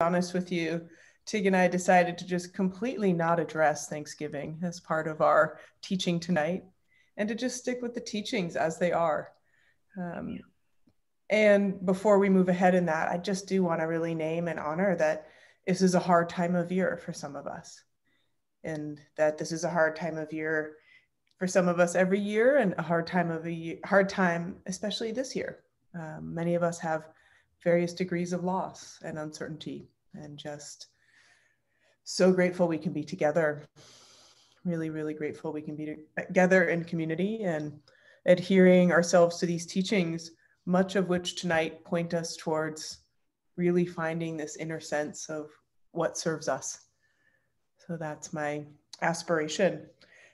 honest with you, Teague and I decided to just completely not address Thanksgiving as part of our teaching tonight and to just stick with the teachings as they are. Um, and before we move ahead in that, I just do want to really name and honor that this is a hard time of year for some of us, and that this is a hard time of year for some of us every year, and a hard time of a year, hard time, especially this year. Um, many of us have various degrees of loss and uncertainty, and just so grateful we can be together. Really, really grateful we can be together in community and adhering ourselves to these teachings, much of which tonight point us towards really finding this inner sense of what serves us. So that's my aspiration.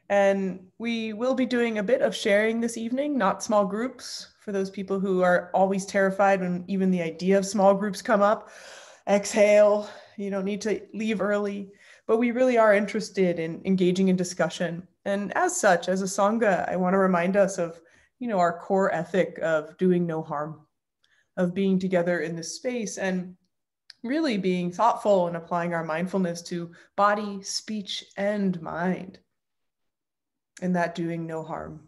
And we will be doing a bit of sharing this evening, not small groups for those people who are always terrified when even the idea of small groups come up. Exhale, you don't need to leave early, but we really are interested in engaging in discussion. And as such, as a Sangha, I want to remind us of, you know, our core ethic of doing no harm, of being together in this space and really being thoughtful and applying our mindfulness to body, speech, and mind. And that doing no harm.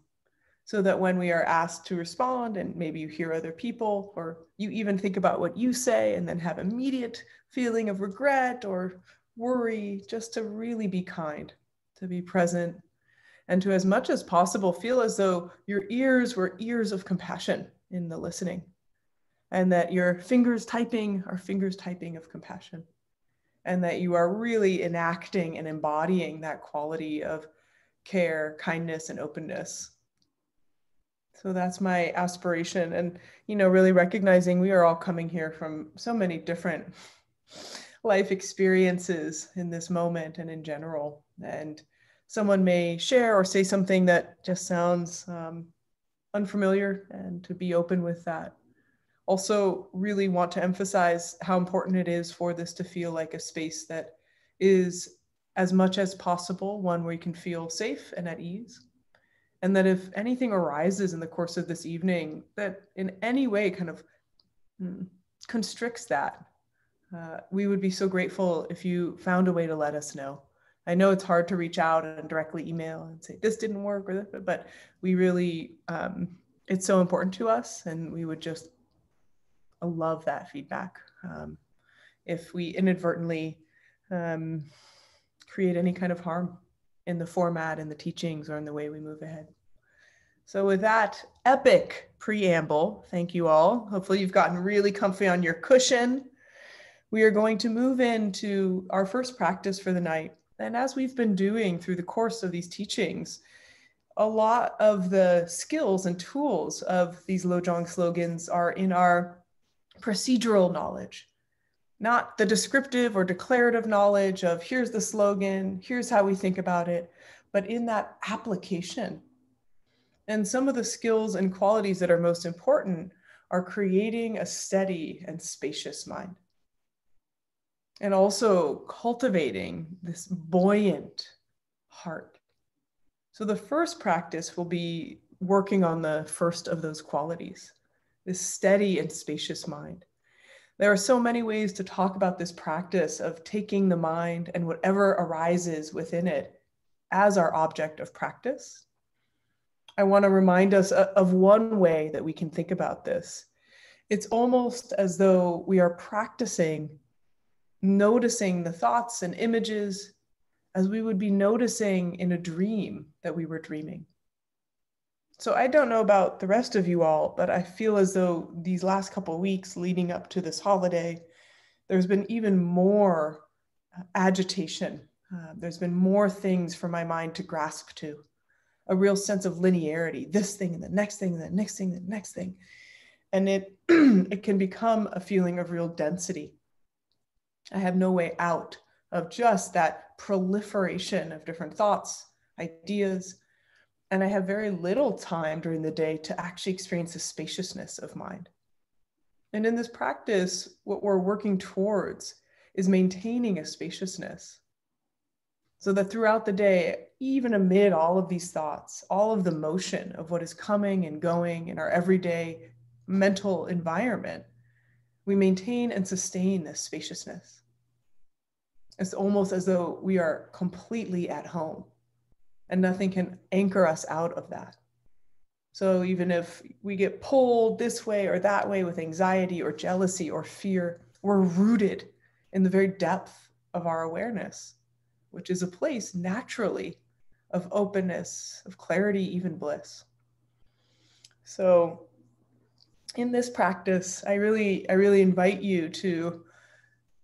So that when we are asked to respond, and maybe you hear other people, or you even think about what you say and then have immediate feeling of regret or worry, just to really be kind, to be present, and to as much as possible feel as though your ears were ears of compassion in the listening and that your fingers typing are fingers typing of compassion and that you are really enacting and embodying that quality of care kindness and openness. So that's my aspiration. And you know really recognizing we are all coming here from so many different life experiences in this moment and in general. And someone may share or say something that just sounds um, unfamiliar and to be open with that. Also really want to emphasize how important it is for this to feel like a space that is as much as possible one where you can feel safe and at ease and that if anything arises in the course of this evening that in any way kind of mm, constricts that uh, we would be so grateful if you found a way to let us know i know it's hard to reach out and directly email and say this didn't work or but we really um, it's so important to us and we would just love that feedback. Um, if we inadvertently um, create any kind of harm in the format, in the teachings, or in the way we move ahead. So, with that epic preamble, thank you all. Hopefully, you've gotten really comfy on your cushion. We are going to move into our first practice for the night. And as we've been doing through the course of these teachings, a lot of the skills and tools of these Lojong slogans are in our procedural knowledge, not the descriptive or declarative knowledge of here's the slogan, here's how we think about it, but in that application. And some of the skills and qualities that are most important are creating a steady and spacious mind. And also cultivating this buoyant heart. So the first practice will be working on the first of those qualities this steady and spacious mind. There are so many ways to talk about this practice of taking the mind and whatever arises within it as our object of practice. I want to remind us of one way that we can think about this. It's almost as though we are practicing noticing the thoughts and images as we would be noticing in a dream that we were dreaming. So I don't know about the rest of you all, but I feel as though these last couple weeks leading up to this holiday, there's been even more uh, agitation. Uh, there's been more things for my mind to grasp to, a real sense of linearity, this thing and the next thing and the next thing and the next thing. And it, it can become a feeling of real density. I have no way out of just that proliferation of different thoughts, ideas, and I have very little time during the day to actually experience the spaciousness of mind. And in this practice, what we're working towards is maintaining a spaciousness so that throughout the day, even amid all of these thoughts, all of the motion of what is coming and going in our everyday mental environment, we maintain and sustain this spaciousness. It's almost as though we are completely at home and nothing can anchor us out of that. So even if we get pulled this way or that way with anxiety or jealousy or fear, we're rooted in the very depth of our awareness, which is a place naturally of openness, of clarity, even bliss. So in this practice, I really, I really invite you to,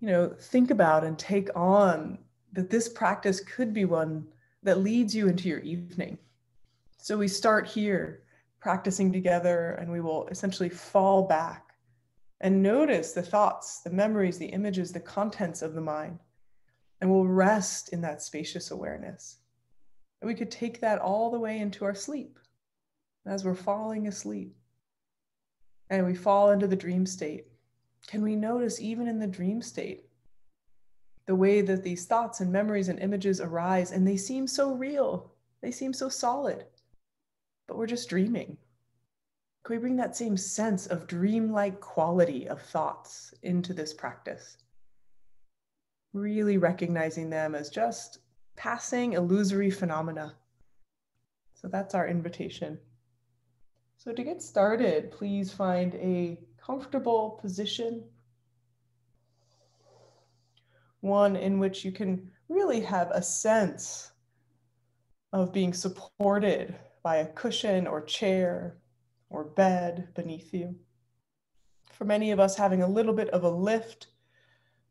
you know, think about and take on that this practice could be one that leads you into your evening. So we start here practicing together and we will essentially fall back and notice the thoughts, the memories, the images, the contents of the mind. And we'll rest in that spacious awareness. And we could take that all the way into our sleep as we're falling asleep. And we fall into the dream state. Can we notice, even in the dream state, the way that these thoughts and memories and images arise and they seem so real, they seem so solid, but we're just dreaming. Can we bring that same sense of dreamlike quality of thoughts into this practice? Really recognizing them as just passing illusory phenomena. So that's our invitation. So to get started, please find a comfortable position one in which you can really have a sense of being supported by a cushion or chair or bed beneath you. For many of us, having a little bit of a lift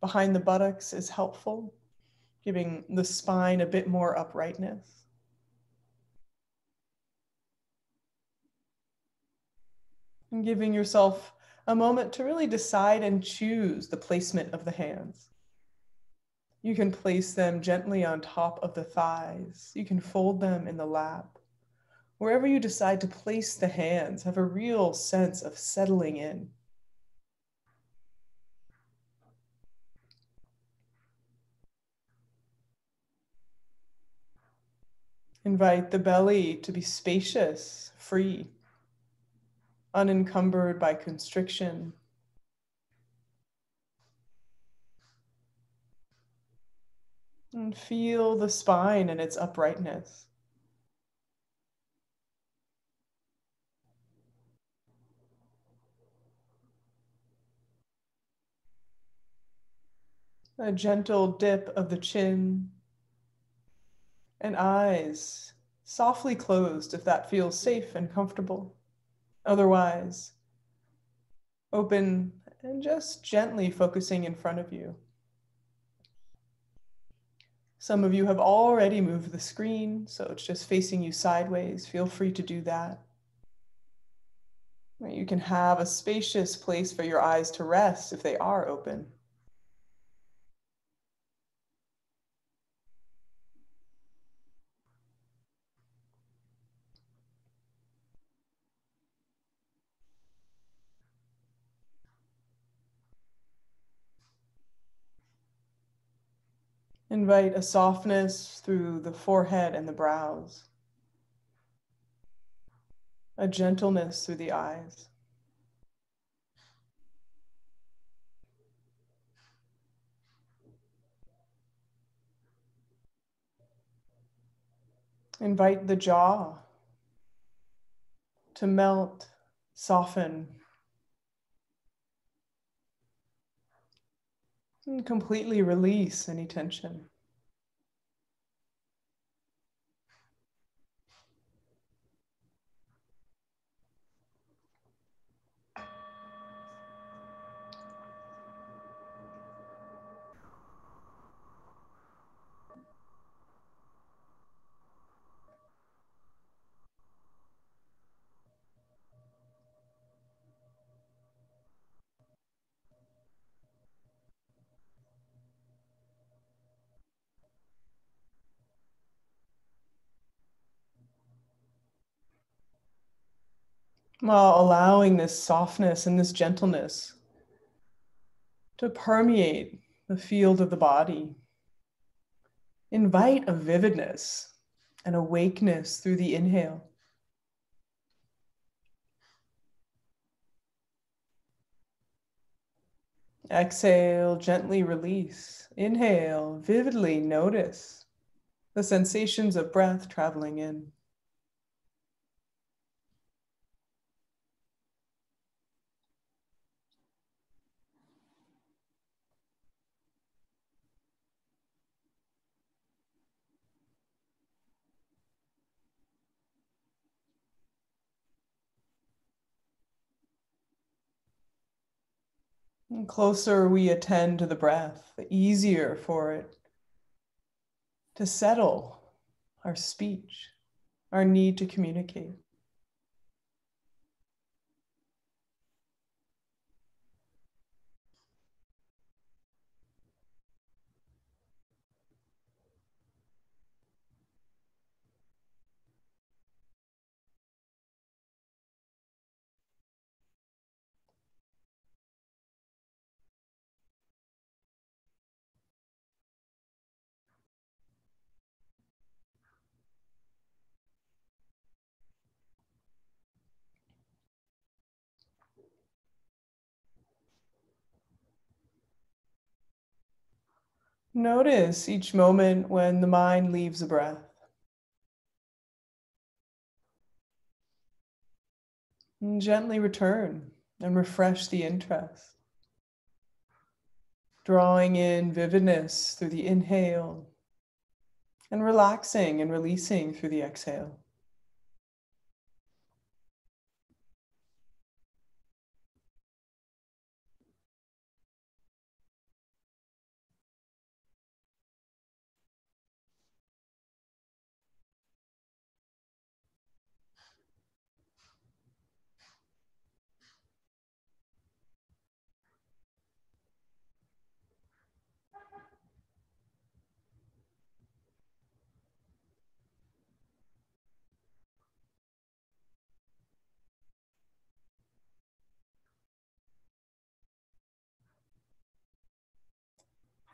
behind the buttocks is helpful, giving the spine a bit more uprightness. And giving yourself a moment to really decide and choose the placement of the hands. You can place them gently on top of the thighs. You can fold them in the lap. Wherever you decide to place the hands, have a real sense of settling in. Invite the belly to be spacious, free, unencumbered by constriction, And feel the spine and its uprightness. A gentle dip of the chin and eyes softly closed if that feels safe and comfortable. Otherwise, open and just gently focusing in front of you. Some of you have already moved the screen, so it's just facing you sideways. Feel free to do that. You can have a spacious place for your eyes to rest if they are open. Invite a softness through the forehead and the brows, a gentleness through the eyes. Invite the jaw to melt, soften, Completely release any tension. While allowing this softness and this gentleness to permeate the field of the body. Invite a vividness and awakeness through the inhale. Exhale, gently release. Inhale, vividly notice the sensations of breath traveling in. The closer we attend to the breath, the easier for it to settle our speech, our need to communicate. Notice each moment when the mind leaves a breath. And gently return and refresh the interest. Drawing in vividness through the inhale and relaxing and releasing through the exhale.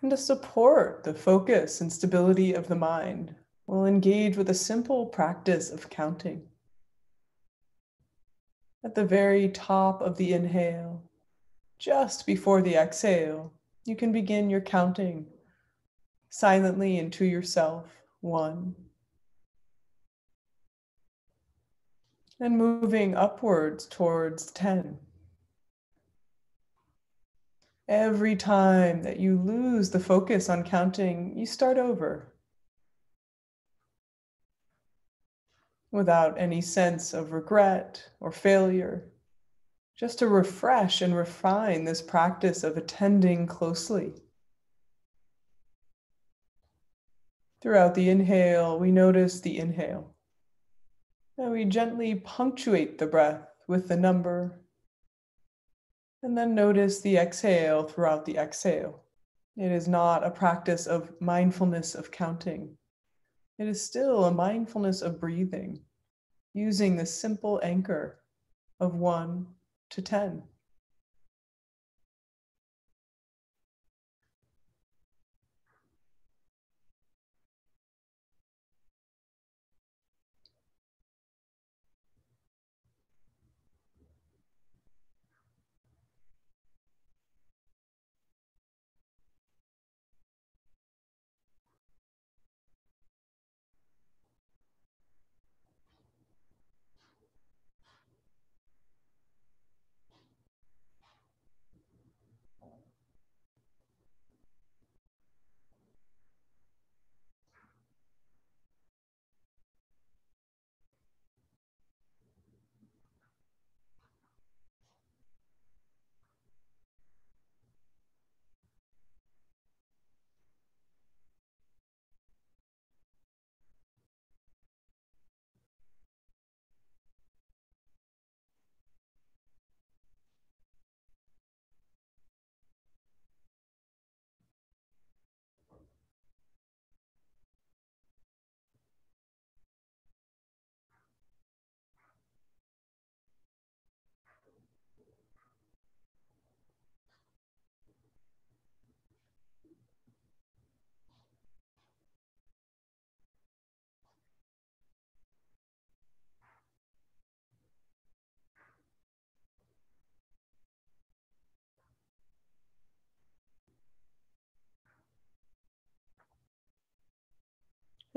And to support the focus and stability of the mind, we'll engage with a simple practice of counting. At the very top of the inhale, just before the exhale, you can begin your counting silently into yourself. One. And moving upwards towards 10. Every time that you lose the focus on counting, you start over without any sense of regret or failure, just to refresh and refine this practice of attending closely. Throughout the inhale, we notice the inhale. And we gently punctuate the breath with the number and then notice the exhale throughout the exhale. It is not a practice of mindfulness of counting. It is still a mindfulness of breathing, using the simple anchor of one to 10.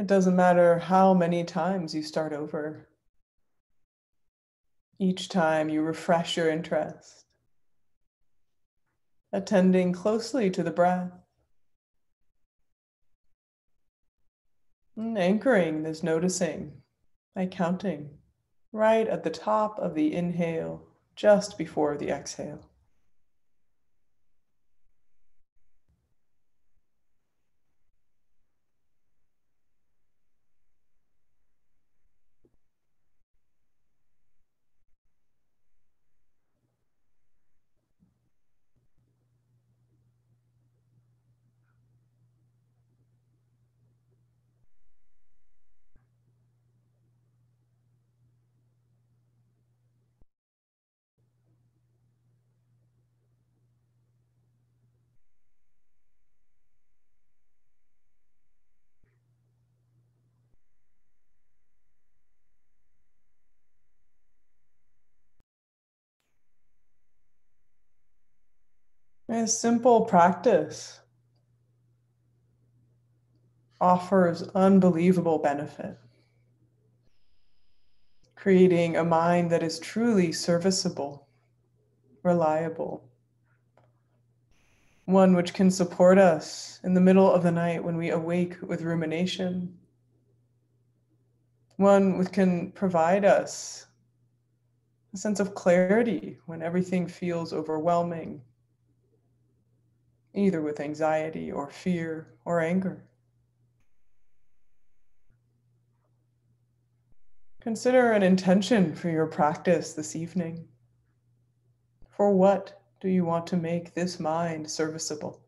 It doesn't matter how many times you start over. Each time you refresh your interest, attending closely to the breath, and anchoring this noticing by counting right at the top of the inhale, just before the exhale. A simple practice offers unbelievable benefit, creating a mind that is truly serviceable, reliable, one which can support us in the middle of the night when we awake with rumination, one which can provide us a sense of clarity when everything feels overwhelming either with anxiety or fear or anger. Consider an intention for your practice this evening. For what do you want to make this mind serviceable?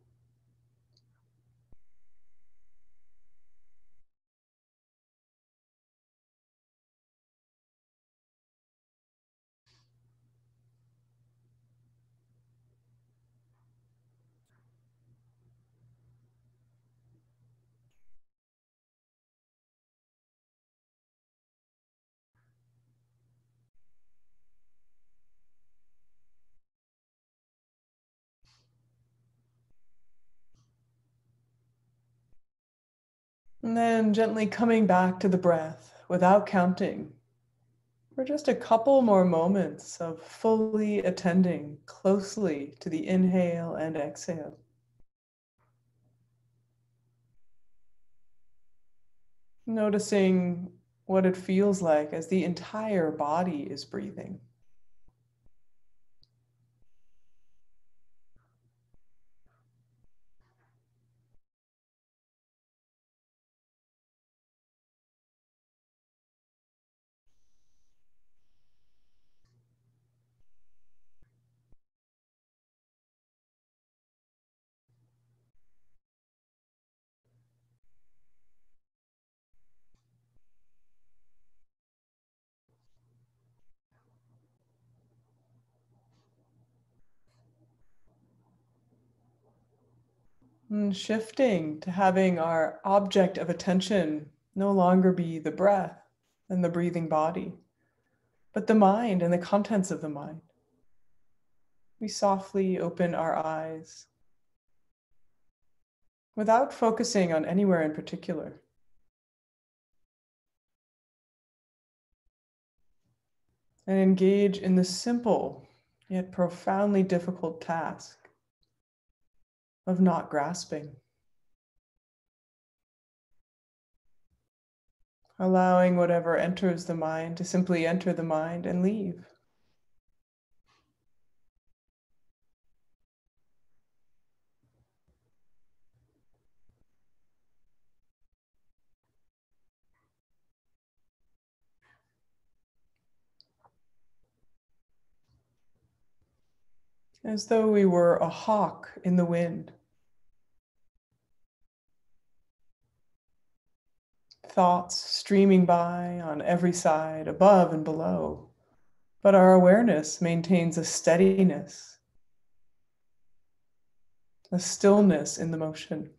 And then gently coming back to the breath without counting for just a couple more moments of fully attending closely to the inhale and exhale. Noticing what it feels like as the entire body is breathing. Shifting to having our object of attention no longer be the breath and the breathing body, but the mind and the contents of the mind. We softly open our eyes without focusing on anywhere in particular. And engage in the simple yet profoundly difficult task of not grasping. Allowing whatever enters the mind to simply enter the mind and leave. As though we were a hawk in the wind. Thoughts streaming by on every side, above and below, but our awareness maintains a steadiness, a stillness in the motion.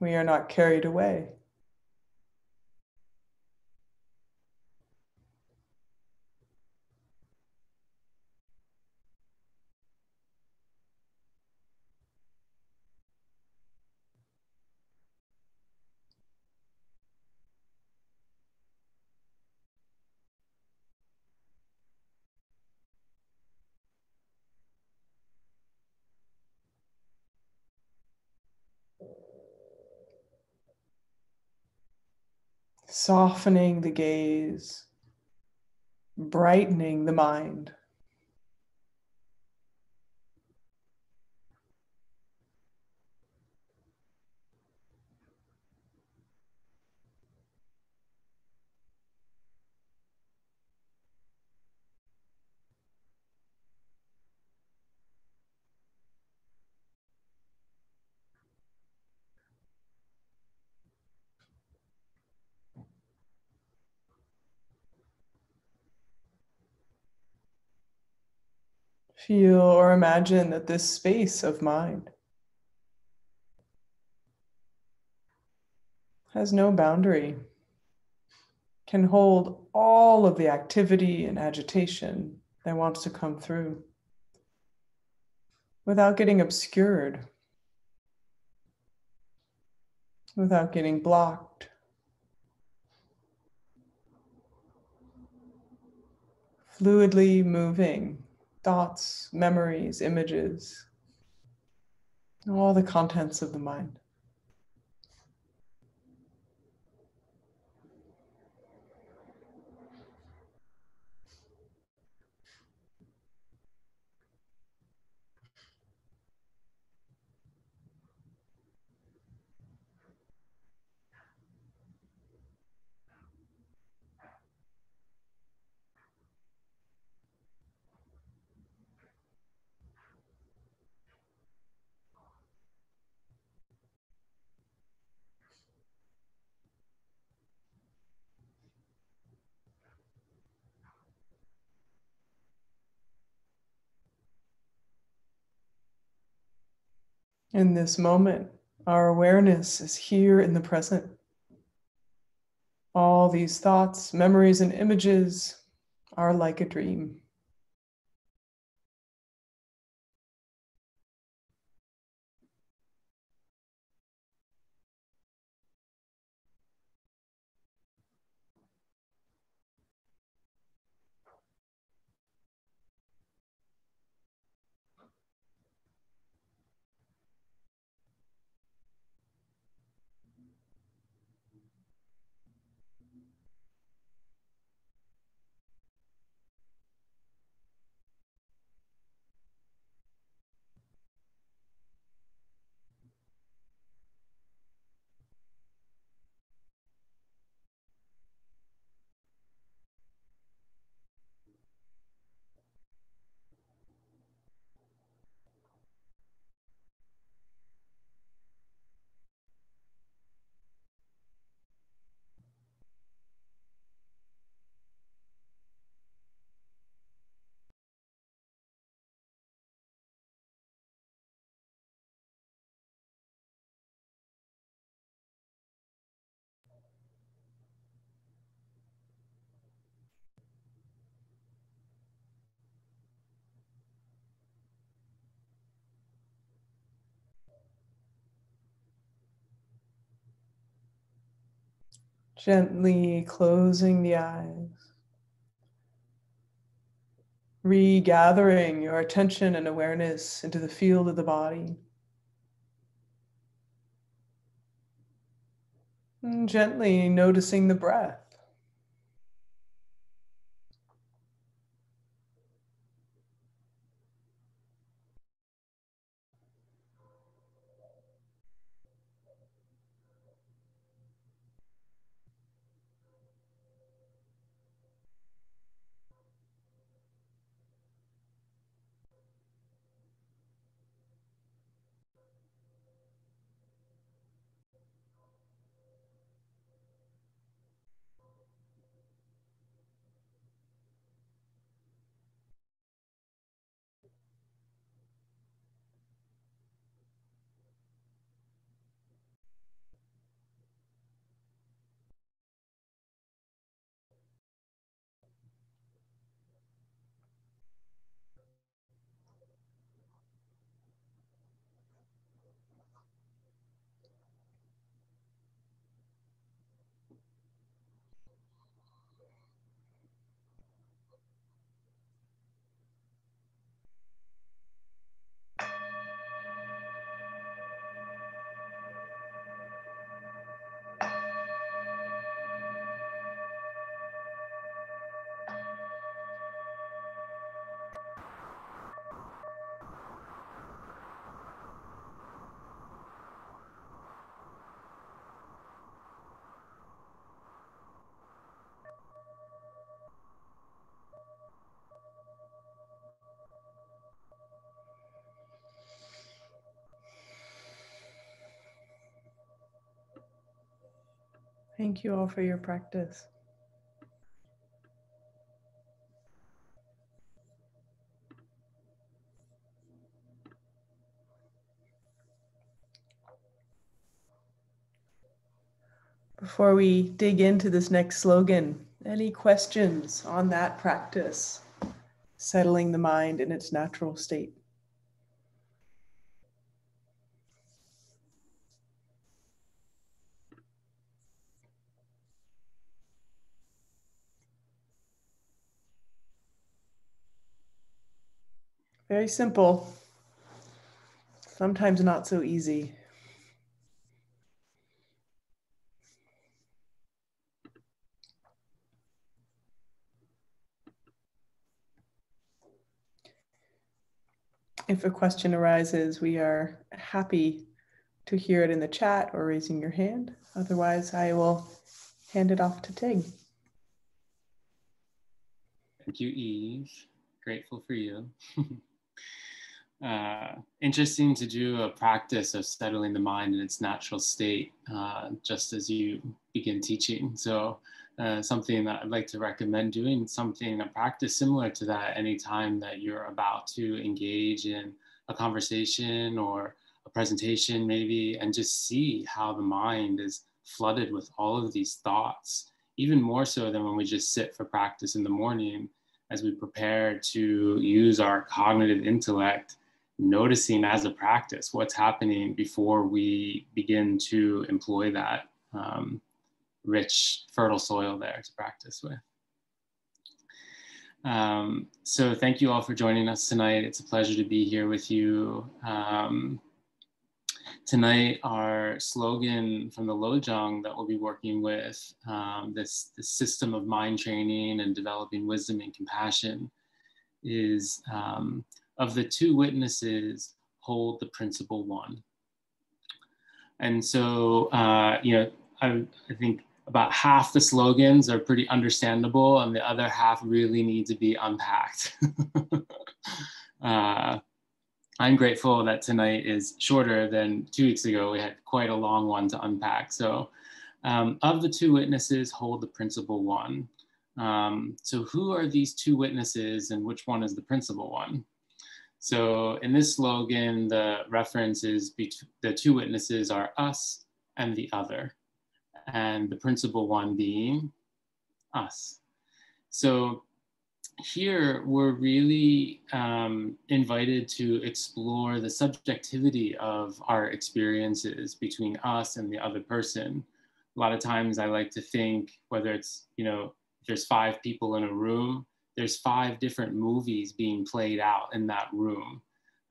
We are not carried away. Softening the gaze, brightening the mind. Feel or imagine that this space of mind has no boundary, can hold all of the activity and agitation that wants to come through without getting obscured, without getting blocked. Fluidly moving thoughts, memories, images, all the contents of the mind. In this moment, our awareness is here in the present. All these thoughts, memories, and images are like a dream. Gently closing the eyes. Regathering your attention and awareness into the field of the body. And gently noticing the breath. Thank you all for your practice. Before we dig into this next slogan, any questions on that practice? Settling the mind in its natural state. Very simple. Sometimes not so easy. If a question arises, we are happy to hear it in the chat or raising your hand. Otherwise, I will hand it off to Teague. Thank you, Eve. Grateful for you. uh, interesting to do a practice of settling the mind in its natural state uh, just as you begin teaching. So, uh, something that I'd like to recommend doing something, a practice similar to that anytime that you're about to engage in a conversation or a presentation, maybe, and just see how the mind is flooded with all of these thoughts, even more so than when we just sit for practice in the morning as we prepare to use our cognitive intellect noticing as a practice what's happening before we begin to employ that um, rich, fertile soil there to practice with. Um, so thank you all for joining us tonight. It's a pleasure to be here with you. Um, tonight, our slogan from the Lojong that we'll be working with, um, this, this system of mind training and developing wisdom and compassion is um, of the two witnesses, hold the principal one. And so, uh, you know, I, I, think about half the slogans are pretty understandable, and the other half really need to be unpacked. uh, I'm grateful that tonight is shorter than two weeks ago. We had quite a long one to unpack. So, um, of the two witnesses, hold the principal one. Um, so, who are these two witnesses, and which one is the principal one? So in this slogan, the reference is the two witnesses are us and the other, and the principal one being us. So here we're really um, invited to explore the subjectivity of our experiences between us and the other person. A lot of times I like to think whether it's, you know, there's five people in a room, there's five different movies being played out in that room.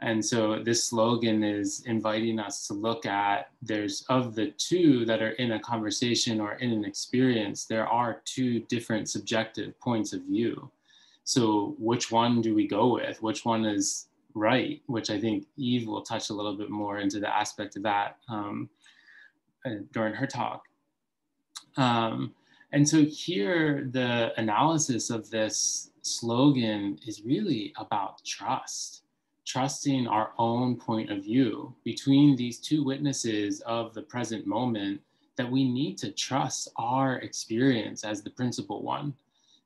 And so this slogan is inviting us to look at there's of the two that are in a conversation or in an experience, there are two different subjective points of view. So which one do we go with? Which one is right? Which I think Eve will touch a little bit more into the aspect of that um, uh, during her talk. Um, and so here, the analysis of this slogan is really about trust, trusting our own point of view between these two witnesses of the present moment, that we need to trust our experience as the principal one.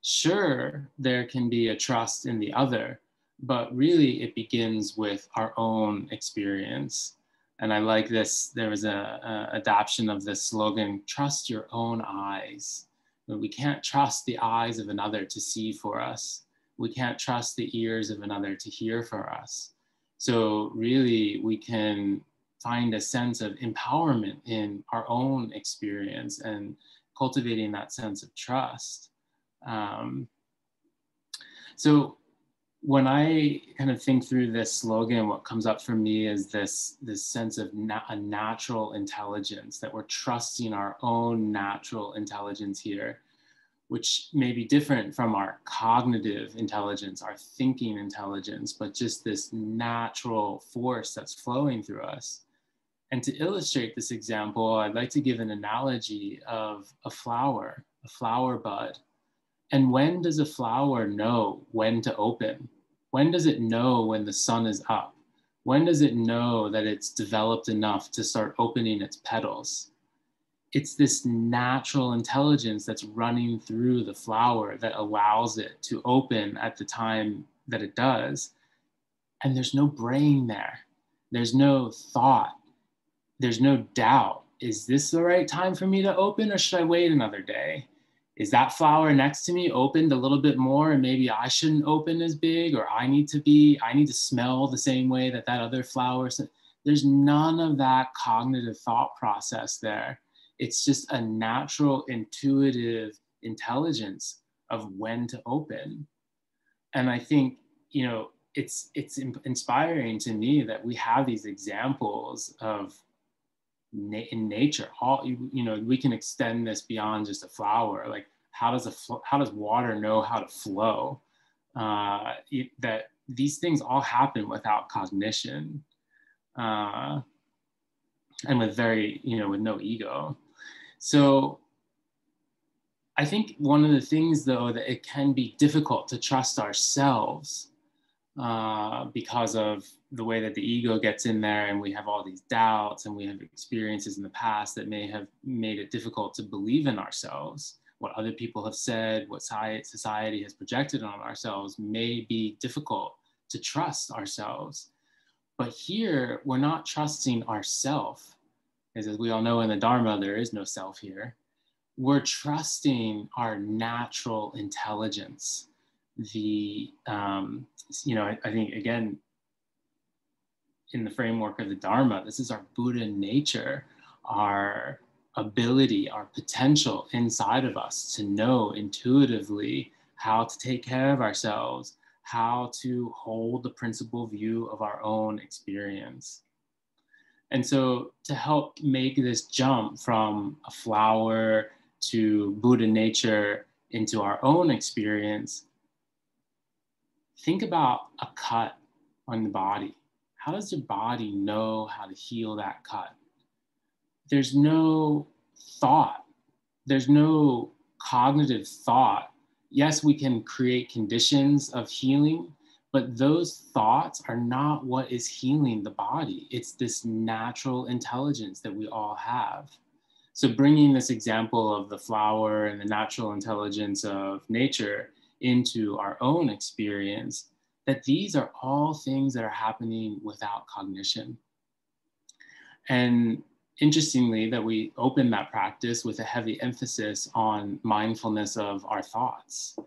Sure, there can be a trust in the other, but really it begins with our own experience. And I like this, there was a, a adoption of this slogan, trust your own eyes we can't trust the eyes of another to see for us. We can't trust the ears of another to hear for us. So, really, we can find a sense of empowerment in our own experience and cultivating that sense of trust. Um, so, when I kind of think through this slogan, what comes up for me is this, this sense of na- a natural intelligence that we're trusting our own natural intelligence here, which may be different from our cognitive intelligence, our thinking intelligence, but just this natural force that's flowing through us. And to illustrate this example, I'd like to give an analogy of a flower, a flower bud and when does a flower know when to open? When does it know when the sun is up? When does it know that it's developed enough to start opening its petals? it's this natural intelligence that's running through the flower that allows it to open at the time that it does. And there's no brain there, there's no thought, there's no doubt. Is this the right time for me to open or should I wait another day? Is that flower next to me opened a little bit more and maybe I shouldn't open as big or I need to be, I need to smell the same way that that other flower. There's none of that cognitive thought process there it's just a natural, intuitive intelligence of when to open. And I think, you know, it's it's inspiring to me that we have these examples of na- in nature. All you, know, we can extend this beyond just a flower. Like, how does a fl- how does water know how to flow? Uh, it, that these things all happen without cognition. Uh, and with very, you know, with no ego. So I think one of the things, though, that it can be difficult to trust ourselves uh, because of the way that the ego gets in there and we have all these doubts and we have experiences in the past that may have made it difficult to believe in ourselves. What other people have said, what society has projected on ourselves may be difficult to trust ourselves. But here, we're not trusting ourself as we all know in the Dharma, there is no self here. We're trusting our natural intelligence. The, um, you know, I, I think again, in the framework of the Dharma, this is our Buddha nature, our ability, our potential inside of us to know intuitively how to take care of ourselves, how to hold the principal view of our own experience. And so to help make this jump from a flower to Buddha nature into our own experience, think about a cut on the body. How does your body know how to heal that cut? There's no thought, there's no cognitive thought. Yes, we can create conditions of healing, but those thoughts are not what is healing the body. It's this natural intelligence that we all have. So, bringing this example of the flower and the natural intelligence of nature into our own experience, that these are all things that are happening without cognition. And interestingly, that we open that practice with a heavy emphasis on mindfulness of our thoughts.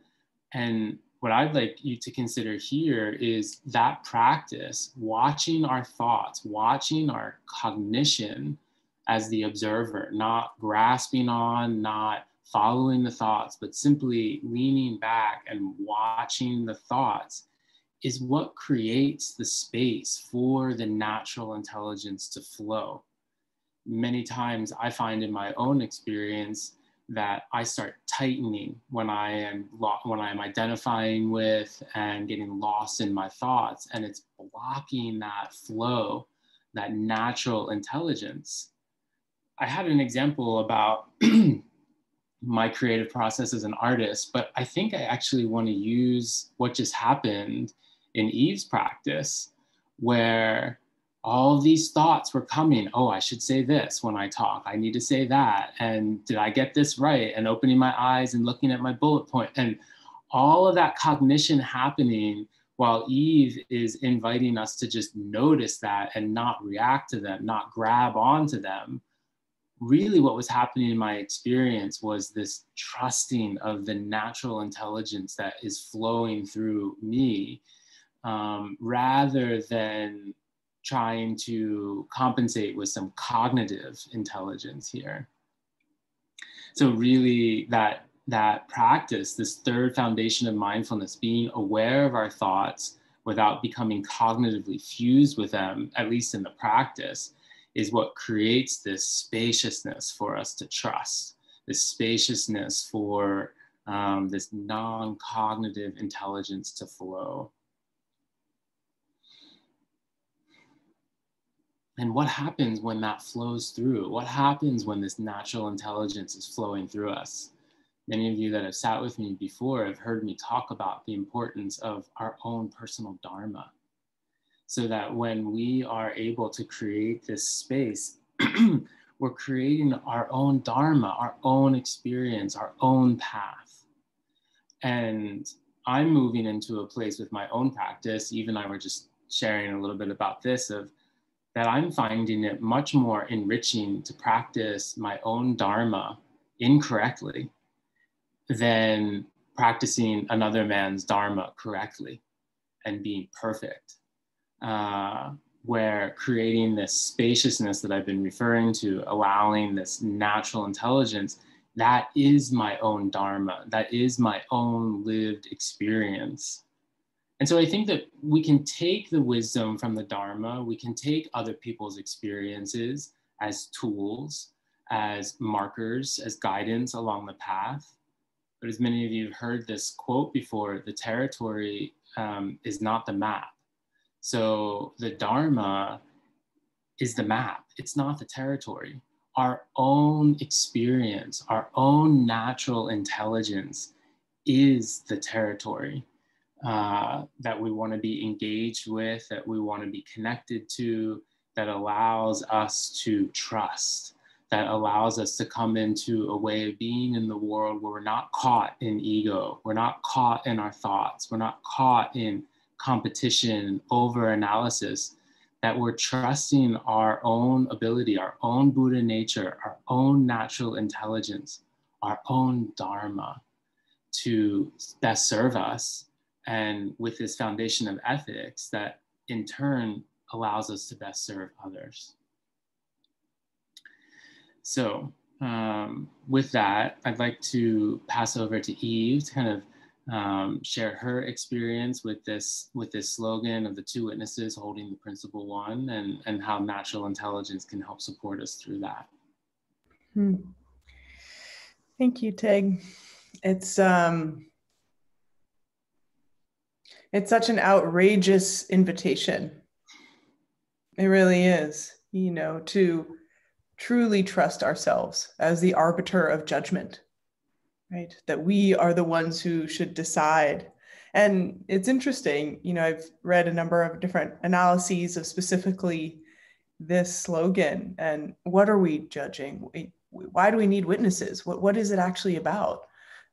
And what I'd like you to consider here is that practice, watching our thoughts, watching our cognition as the observer, not grasping on, not following the thoughts, but simply leaning back and watching the thoughts is what creates the space for the natural intelligence to flow. Many times I find in my own experience that I start tightening when I am lo- when I'm identifying with and getting lost in my thoughts, and it's blocking that flow, that natural intelligence. I had an example about my creative process as an artist, but I think I actually want to use what just happened in Eve's practice, where all these thoughts were coming. Oh, I should say this when I talk. I need to say that. And did I get this right? And opening my eyes and looking at my bullet point and all of that cognition happening while Eve is inviting us to just notice that and not react to them, not grab onto them. Really, what was happening in my experience was this trusting of the natural intelligence that is flowing through me um, rather than trying to compensate with some cognitive intelligence here. So really that that practice, this third foundation of mindfulness, being aware of our thoughts without becoming cognitively fused with them, at least in the practice, is what creates this spaciousness for us to trust, this spaciousness for um, this non cognitive intelligence to flow. And what happens when that flows through? What happens when this natural intelligence is flowing through us? Many of you that have sat with me before have heard me talk about the importance of our own personal dharma. So that when we are able to create this space we're creating our own dharma, our own experience, our own path. And I'm moving into a place with my own practice. Even I were just sharing a little bit about this of that I'm finding it much more enriching to practice my own dharma incorrectly than practicing another man's dharma correctly and being perfect. Uh, where creating this spaciousness that I've been referring to, allowing this natural intelligence, that is my own dharma, that is my own lived experience. And so I think that we can take the wisdom from the dharma, we can take other people's experiences as tools, as markers, as guidance along the path. But as many of you have heard this quote before, the territory um, is not the map so the Dharma is the map, it's not the territory. Our own experience, our own natural intelligence is the territory uh, that we want to be engaged with, that we want to be connected to, that allows us to trust, that allows us to come into a way of being in the world where we're not caught in ego, we're not caught in our thoughts, we're not caught in competition, over analysis, that we're trusting our own ability, our own Buddha nature, our own natural intelligence, our own Dharma to best serve us. And with this foundation of ethics, that in turn allows us to best serve others. So, um, with that, I'd like to pass over to Eve to kind of um, share her experience with this with this slogan of the two witnesses holding the principal one and and how natural intelligence can help support us through that. Hmm. thank you Teague. It's um it's such an outrageous invitation. It really is you know to truly trust ourselves as the arbiter of judgment right? That we are the ones who should decide. And it's interesting, you know, I've read a number of different analyses of specifically this slogan and what are we judging? Why do we need witnesses? What, what is it actually about?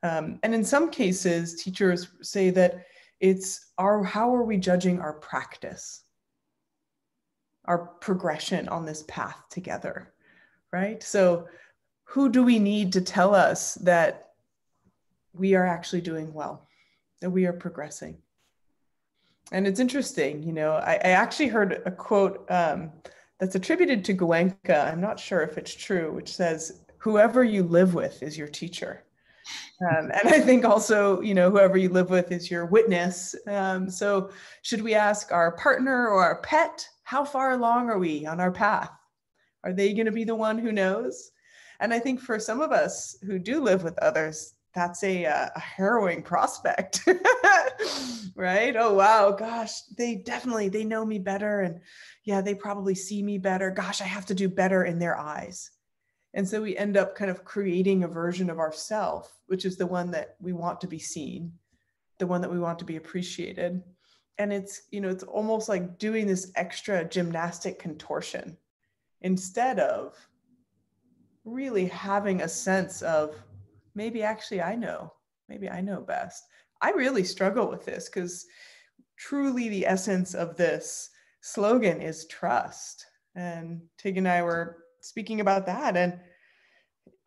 Um, and in some cases, teachers say that it's our how are we judging our practice, our progression on this path together, right? So, who do we need to tell us that we are actually doing well, that we are progressing. And it's interesting, you know, I, I actually heard a quote um, that's attributed to Goenka. I'm not sure if it's true, which says, whoever you live with is your teacher. Um, and I think also, you know, whoever you live with is your witness. Um, so, should we ask our partner or our pet, how far along are we on our path? Are they going to be the one who knows? And I think for some of us who do live with others, that's a, uh, a harrowing prospect right? Oh wow gosh they definitely they know me better and yeah they probably see me better. Gosh i have to do better in their eyes. And so we end up kind of creating a version of ourself which is the one that we want to be seen the one that we want to be appreciated. And it's you know it's almost like doing this extra gymnastic contortion instead of really having a sense of maybe actually I know, maybe I know best. I really struggle with this because truly the essence of this slogan is trust. And Teague and I were speaking about that. And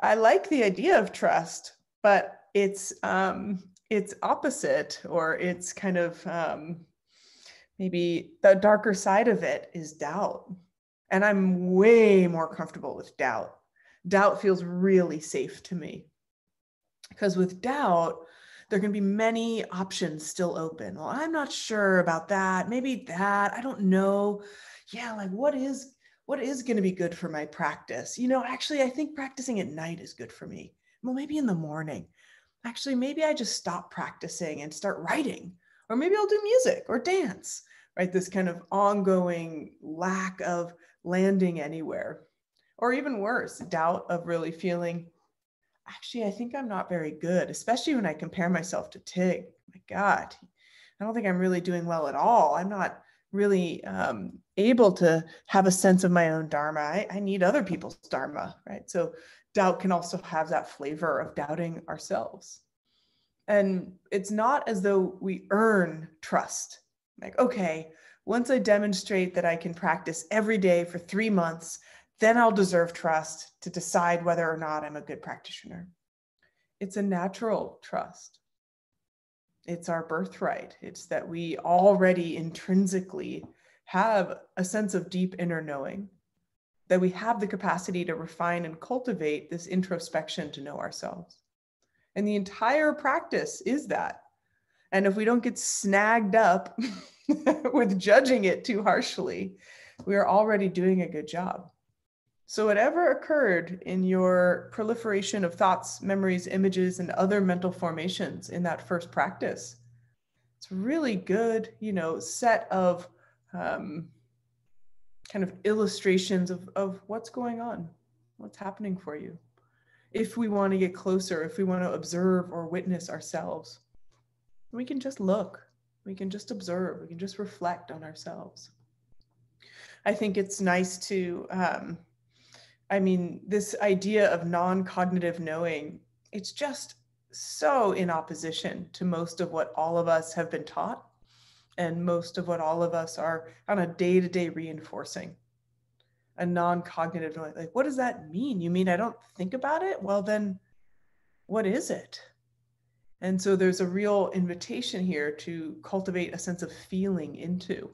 I like the idea of trust, but it's um, it's opposite, or it's kind of um, maybe the darker side of it is doubt. And I'm way more comfortable with doubt. Doubt feels really safe to me. Because with doubt, there can be many options still open. Well, I'm not sure about that. Maybe that. I don't know. Yeah, like what is what is going to be good for my practice? You know, actually, I think practicing at night is good for me. Well, maybe in the morning. Actually, maybe I just stop practicing and start writing, or maybe I'll do music or dance, right? This kind of ongoing lack of landing anywhere. Or even worse, doubt of really feeling actually, I think I'm not very good, especially when I compare myself to Teague. My God, I don't think I'm really doing well at all. I'm not really um, able to have a sense of my own dharma. I, I need other people's dharma, right? So doubt can also have that flavor of doubting ourselves. And it's not as though we earn trust. Like, okay, once I demonstrate that I can practice every day for three months, then I'll deserve trust to decide whether or not I'm a good practitioner. It's a natural trust. It's our birthright. It's that we already intrinsically have a sense of deep inner knowing, that we have the capacity to refine and cultivate this introspection to know ourselves. And the entire practice is that. And if we don't get snagged up with judging it too harshly, we are already doing a good job. So, whatever occurred in your proliferation of thoughts, memories, images, and other mental formations in that first practice, it's really good, you know, set of um, kind of illustrations of, of what's going on, what's happening for you. If we want to get closer, if we want to observe or witness ourselves, we can just look, we can just observe, we can just reflect on ourselves. I think it's nice to, um, I mean, this idea of non cognitive knowing, it's just so in opposition to most of what all of us have been taught and most of what all of us are on a day to day reinforcing a non cognitive. Like, what does that mean? You mean I don't think about it? Well, then what is it? And so there's a real invitation here to cultivate a sense of feeling into.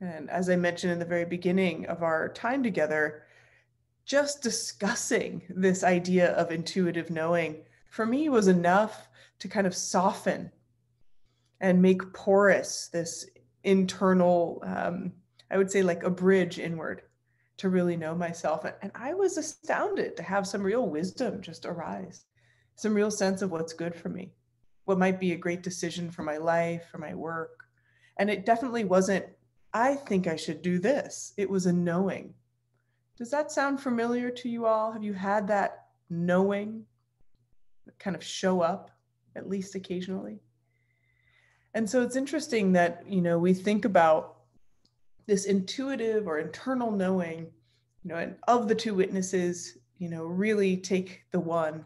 And as I mentioned in the very beginning of our time together, just discussing this idea of intuitive knowing for me was enough to kind of soften and make porous this internal, um, I would say, like a bridge inward to really know myself. And, I was astounded to have some real wisdom just arise, some real sense of what's good for me, what might be a great decision for my life, for my work. And it definitely wasn't, I think I should do this. It was a knowing. Does that sound familiar to you all? Have you had that knowing kind of show up at least occasionally? And so it's interesting that, you know, we think about this intuitive or internal knowing, you know, and of the two witnesses, you know, really take the one.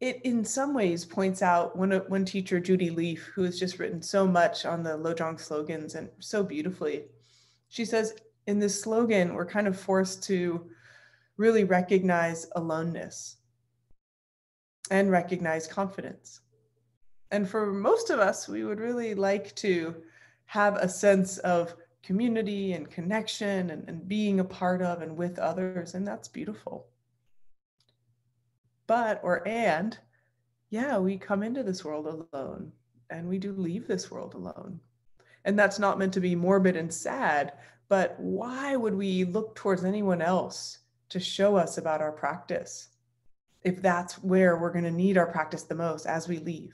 It in some ways points out one one teacher, Judy Lief, who has just written so much on the Lojong slogans and so beautifully. She says in this slogan, we're kind of forced to really recognize aloneness and recognize confidence. And for most of us, we would really like to have a sense of community and connection and, and being a part of and with others. And that's beautiful. But, or and, yeah, we come into this world alone and we do leave this world alone. And that's not meant to be morbid and sad, but why would we look towards anyone else to show us about our practice if that's where we're going to need our practice the most as we leave?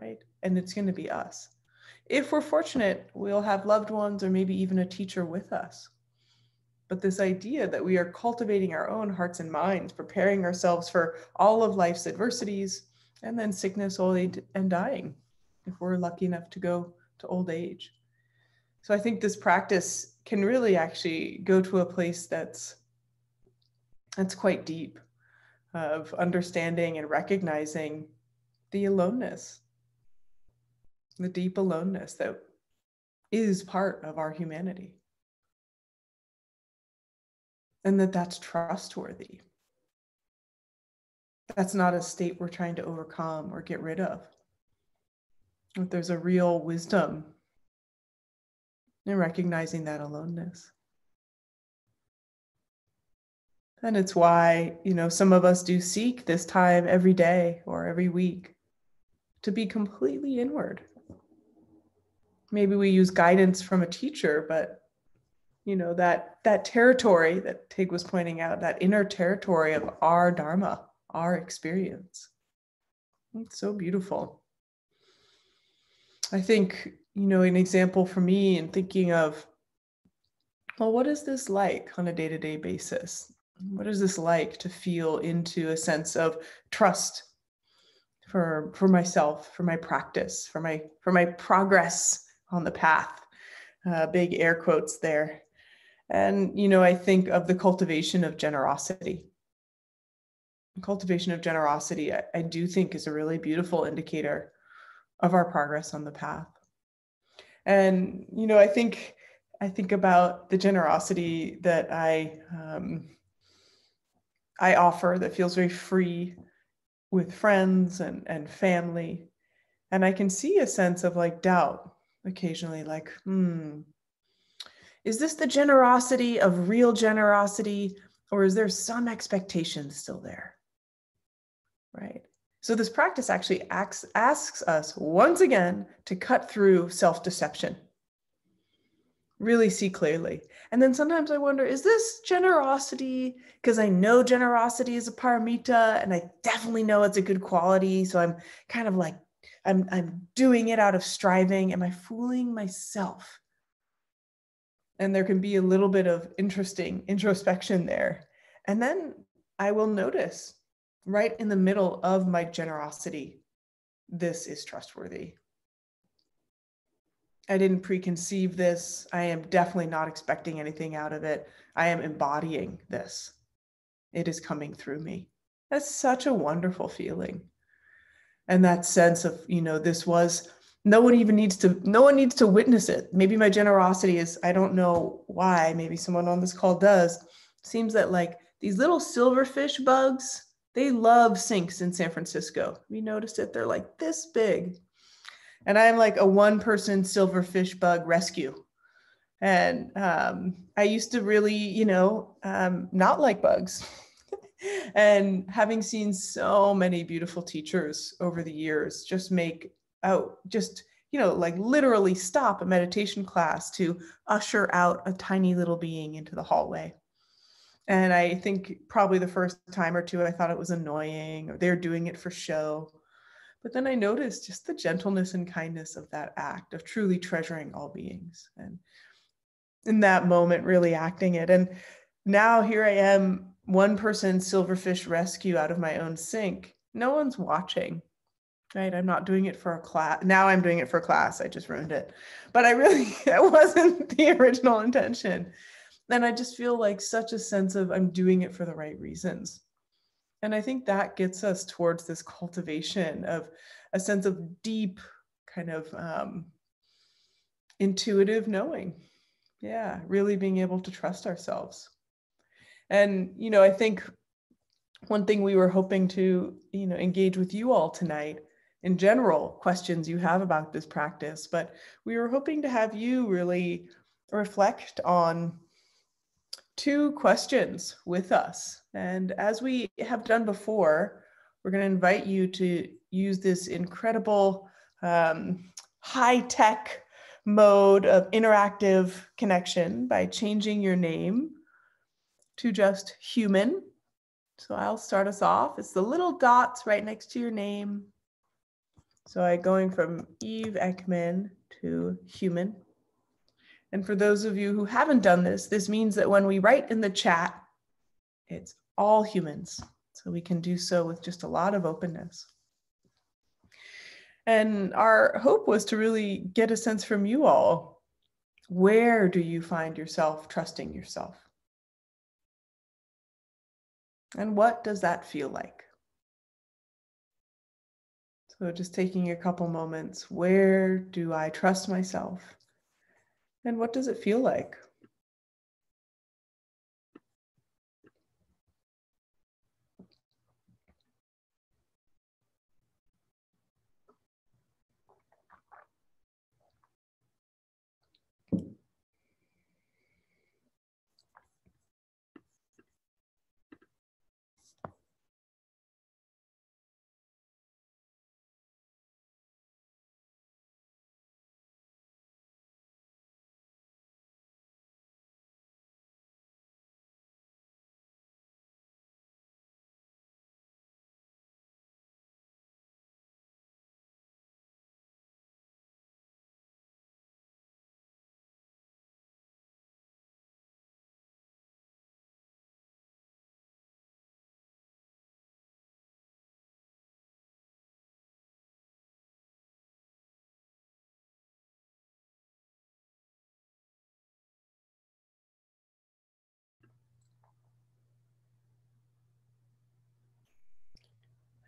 right? And it's going to be us. If we're fortunate, we'll have loved ones or maybe even a teacher with us. But this idea that we are cultivating our own hearts and minds, preparing ourselves for all of life's adversities, and then sickness, old age, and dying, if we're lucky enough to go to old age. So I think this practice can really actually go to a place that's that's quite deep of understanding and recognizing the aloneness the deep aloneness that is part of our humanity. And that that's trustworthy. That's not a state we're trying to overcome or get rid of. That there's a real wisdom in recognizing that aloneness. And it's why, you know, some of us do seek this time every day or every week to be completely inward maybe we use guidance from a teacher, but you know that that territory that Teague was pointing out, that inner territory of our dharma, our experience. It's so beautiful. I think you know an example for me in thinking of well, what is this like on a day-to-day basis? What is this like to feel into a sense of trust for for myself, for my practice, for my for my progress on the path. uh, big air quotes there. And, you know, I think of the cultivation of generosity. Cultivation of generosity, I, I do think is a really beautiful indicator of our progress on the path. And, you know, I think I think about the generosity that I um, I offer that feels very free with friends and, and family. And I can see a sense of like doubt occasionally, like, hmm, is this the generosity of real generosity, or is there some expectation still there? Right. So this practice actually asks, asks us once again to cut through self deception really see clearly. And then sometimes I wonder, is this generosity? Because I know generosity is a paramita and I definitely know it's a good quality. So I'm kind of like, I'm, I'm doing it out of striving. Am I fooling myself? And there can be a little bit of interesting introspection there. And then I will notice right in the middle of my generosity, this is trustworthy. I didn't preconceive this. I am definitely not expecting anything out of it. I am embodying this. It is coming through me. That's such a wonderful feeling. And that sense of, you know, this was no one even needs to no one needs to witness it. Maybe my generosity is I don't know why, maybe someone on this call does. Seems that like these little silverfish bugs, they love sinks in San Francisco. We noticed it. They're like this big and I'm like a one person silverfish bug rescue. And um, I used to really, you know, um, not like bugs. and having seen so many beautiful teachers over the years just make out, just, you know, like literally stop a meditation class to usher out a tiny little being into the hallway. And I think probably the first time or two, I thought it was annoying or they're doing it for show. But then I noticed just the gentleness and kindness of that act of truly treasuring all beings and in that moment really acting it. And now here I am, one person silverfish rescue out of my own sink. No one's watching, right? I'm not doing it for a class. Now I'm doing it for class. I just ruined it. But I really, that wasn't the original intention. And I just feel like such a sense of I'm doing it for the right reasons. And I think that gets us towards this cultivation of a sense of deep kind of um, intuitive knowing. Yeah, really being able to trust ourselves. And, you know, I think one thing we were hoping to, you know, engage with you all tonight in general questions you have about this practice, but we were hoping to have you really reflect on two questions with us. And as we have done before, we're going to invite you to use this incredible um, high tech mode of interactive connection by changing your name to just human. So I'll start us off. It's the little dots right next to your name. So I going from Eve Ekman to human. And for those of you who haven't done this, this means that when we write in the chat, it's all humans. So we can do so with just a lot of openness. And our hope was to really get a sense from you all where do you find yourself trusting yourself? And what does that feel like? So, just taking a couple moments, where do I trust myself? And what does it feel like?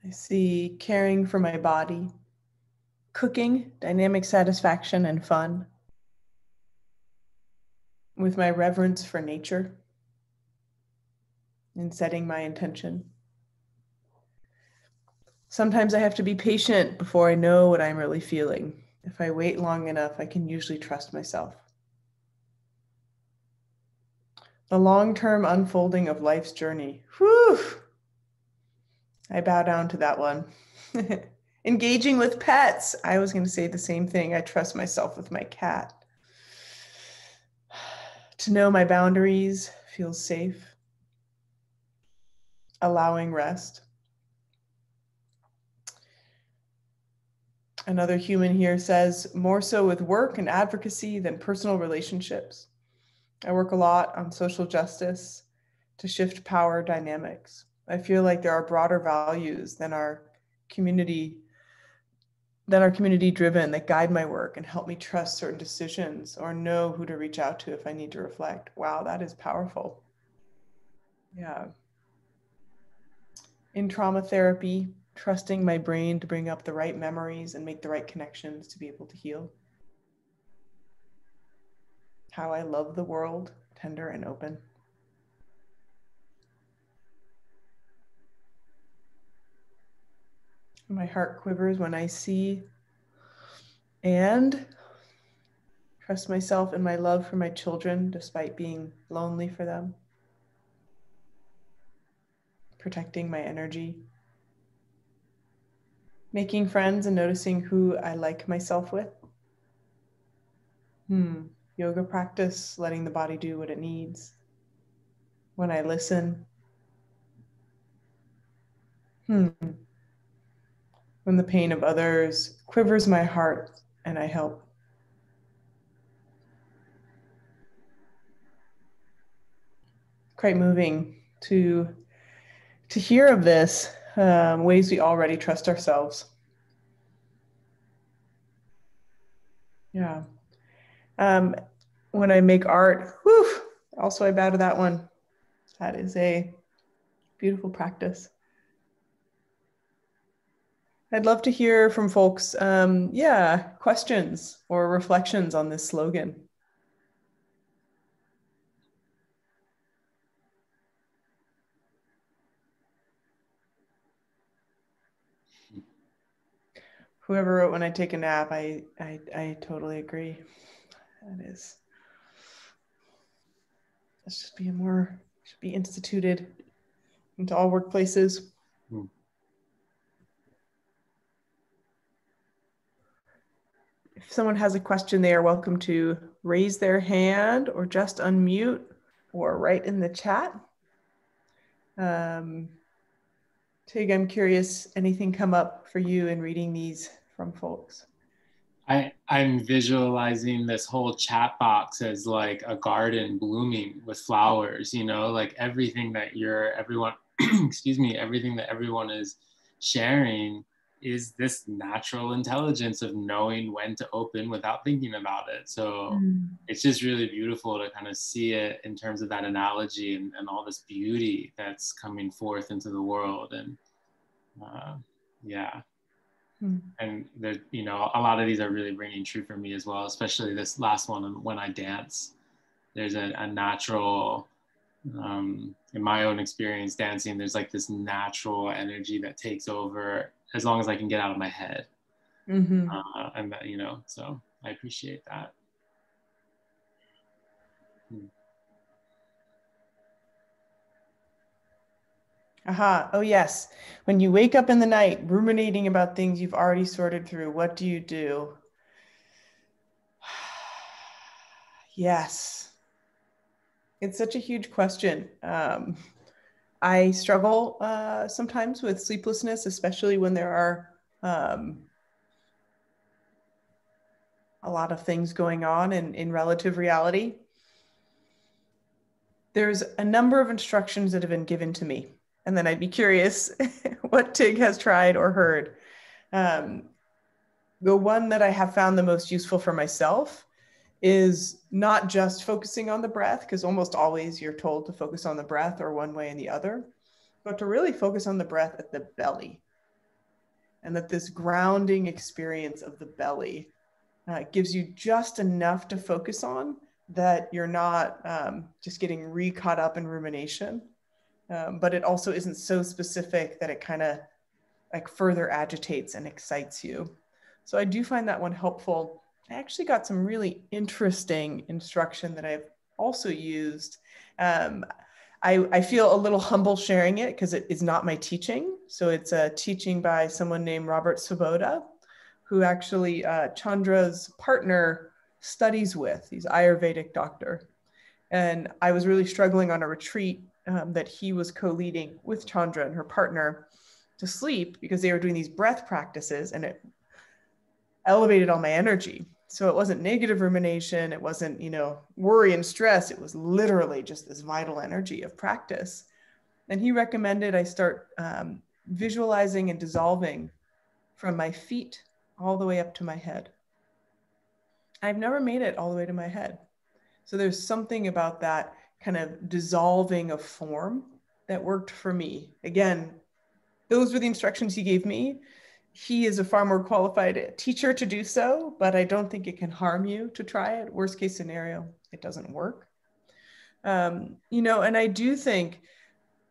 I see caring for my body, cooking, dynamic satisfaction, and fun. With my reverence for nature and setting my intention. Sometimes I have to be patient before I know what I'm really feeling. If I wait long enough, I can usually trust myself. The long term unfolding of life's journey. Whew! I bow down to that one. Engaging with pets. I was going to say the same thing. I trust myself with my cat. To know my boundaries feels safe. Allowing rest. Another human here says, more so with work and advocacy than personal relationships. I work a lot on social justice to shift power dynamics. I feel like there are broader values than our community that are community driven that guide my work and help me trust certain decisions or know who to reach out to if I need to reflect. Wow, that is powerful. Yeah. In trauma therapy, trusting my brain to bring up the right memories and make the right connections to be able to heal. How I love the world, tender and open. My heart quivers when I see and trust myself and my love for my children despite being lonely for them. Protecting my energy making friends and noticing who I like myself with. Hmm. Yoga practice, letting the body do what it needs. When I listen. Hmm. When the pain of others quivers my heart and I help. Quite moving to to hear of this um, ways we already trust ourselves. Yeah. Um, when I make art, whew, also I bow to that one. That is a beautiful practice. I'd love to hear from folks, um, yeah, questions or reflections on this slogan. whoever wrote when I take a nap, I I, I totally agree. That is that should be a more should be instituted into all workplaces. If someone has a question, they are welcome to raise their hand or just unmute or write in the chat. Um, Teague, I'm curious, anything come up for you in reading these from folks? I, I'm visualizing this whole chat box as like a garden blooming with flowers, you know, like everything that you're, everyone, excuse me, everything that everyone is sharing is this natural intelligence of knowing when to open without thinking about it. So mm. it's just really beautiful to kind of see it in terms of that analogy and, and all this beauty that's coming forth into the world. And uh, yeah. Mm. And there, you know, a lot of these are really ringing true for me as well, especially this last one when I dance. There's a, a natural, um, in my own experience dancing, there's like this natural energy that takes over as long as I can get out of my head. Mm-hmm. Uh, and that, you know, so I appreciate that. Hmm. Aha. Oh, yes. When you wake up in the night ruminating about things you've already sorted through, what do you do? yes. It's such a huge question. Um, I struggle uh, sometimes with sleeplessness, especially when there are um, a lot of things going on in, in relative reality. There's a number of instructions that have been given to me, and then I'd be curious what Teague has tried or heard. Um, the one that I have found the most useful for myself is not just focusing on the breath, because almost always you're told to focus on the breath or one way and the other, but to really focus on the breath at the belly. and that this grounding experience of the belly uh, gives you just enough to focus on that you're not um, just getting re caught up in rumination, um, but it also isn't so specific that it kind of like further agitates and excites you. So I do find that one helpful. I actually got some really interesting instruction that I've also used. Um, I, I, feel a little humble sharing it because it is not my teaching. So it's a teaching by someone named Robert Svoboda, who actually uh, Chandra's partner studies with. He's Ayurvedic doctor. And I was really struggling on a retreat um, that he was co-leading with Chandra and her partner to sleep because they were doing these breath practices and it elevated all my energy. So it wasn't negative rumination, it wasn't, you know, worry and stress, it was literally just this vital energy of practice. And he recommended I start um, visualizing and dissolving from my feet all the way up to my head. I've never made it all the way to my head. So there's something about that kind of dissolving of form that worked for me. Again, those were the instructions he gave me. He is a far more qualified teacher to do so, but I don't think it can harm you to try it. Worst case scenario, it doesn't work. Um, you know, and I do think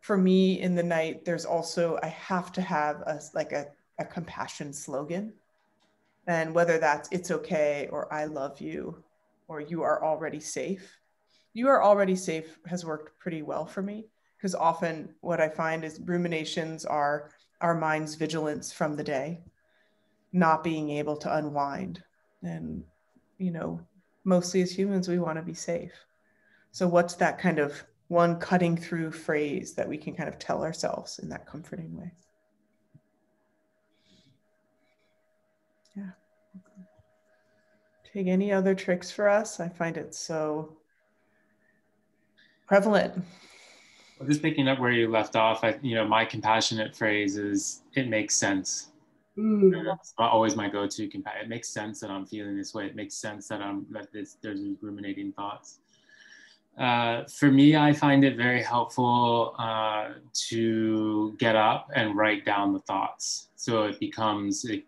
for me in the night, there's also, I have to have a, like a, a compassion slogan. And whether that's it's okay or I love you or you are already safe. You are already safe has worked pretty well for me because often what I find is ruminations are our mind's vigilance from the day, not being able to unwind. And, you know, mostly as humans, we want to be safe. So, what's that kind of one cutting through phrase that we can kind of tell ourselves in that comforting way? Yeah. Teague any other tricks for us? I find it so prevalent. Well, just picking up where you left off, I, you know, my compassionate phrase is "it makes sense." Mm. That's always my go-to. It makes sense that I'm feeling this way. It makes sense that I'm that this, there's these ruminating thoughts. Uh, for me, I find it very helpful uh, to get up and write down the thoughts. So it becomes it,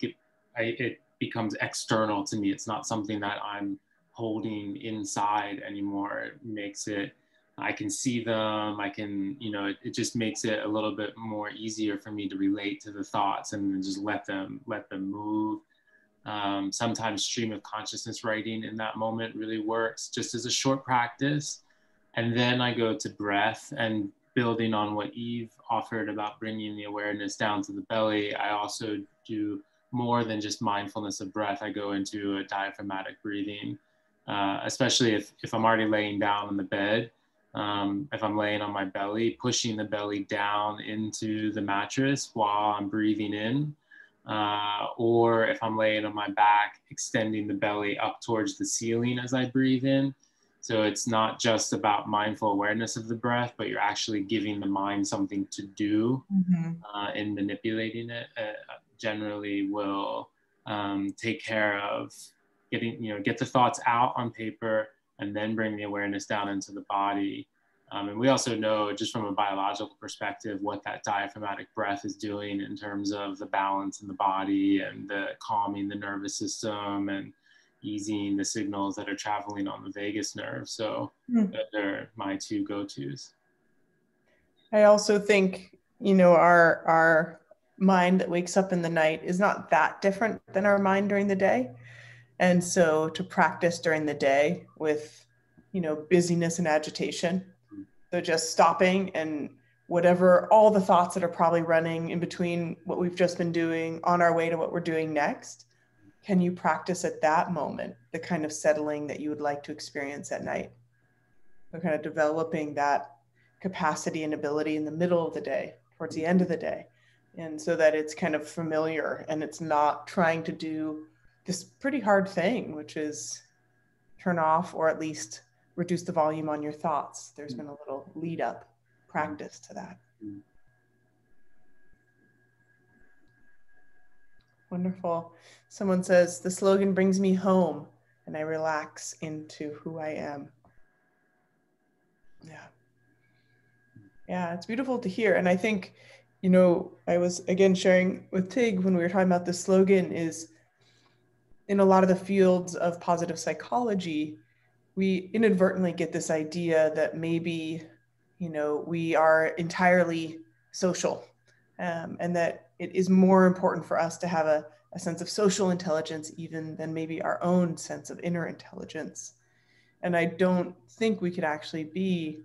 I, it becomes external to me. It's not something that I'm holding inside anymore. It makes it I can see them. I can, you know, it, it, just makes it a little bit more easier for me to relate to the thoughts and just let them let them move. Um, sometimes stream of consciousness writing in that moment really works, just as a short practice. And then I go to breath and building on what Eve offered about bringing the awareness down to the belly. I also do more than just mindfulness of breath. I go into a diaphragmatic breathing, uh, especially if, if I'm already laying down in the bed um, if I'm laying on my belly, pushing the belly down into the mattress while I'm breathing in. Uh, or if I'm laying on my back, extending the belly up towards the ceiling as I breathe in. So it's not just about mindful awareness of the breath, but you're actually giving the mind something to do mm-hmm. uh, in manipulating it. Uh, generally, will um, take care of getting you know get the thoughts out on paper and then bring the awareness down into the body. Um, and we also know, just from a biological perspective, what that diaphragmatic breath is doing in terms of the balance in the body and the calming the nervous system and easing the signals that are traveling on the vagus nerve. So mm. they're my two go-tos. I also think, you know, our our mind that wakes up in the night is not that different than our mind during the day. And so to practice during the day with, you know, busyness and agitation. So just stopping and whatever, all the thoughts that are probably running in between what we've just been doing on our way to what we're doing next. Can you practice at that moment the kind of settling that you would like to experience at night? So kind of developing that capacity and ability in the middle of the day, towards the end of the day. And so that it's kind of familiar and it's not trying to do this pretty hard thing, which is turn off or at least reduce the volume on your thoughts. There's mm. been a little lead up practice to that. Mm. Wonderful. Someone says the slogan brings me home and I relax into who I am. Yeah. Yeah, it's beautiful to hear. And I think you know, I was again sharing with Teague when we were talking about the slogan is in a lot of the fields of positive psychology, we inadvertently get this idea that maybe, you know, we are entirely social um, and that it is more important for us to have a, a sense of social intelligence even than maybe our own sense of inner intelligence. And I don't think we could actually be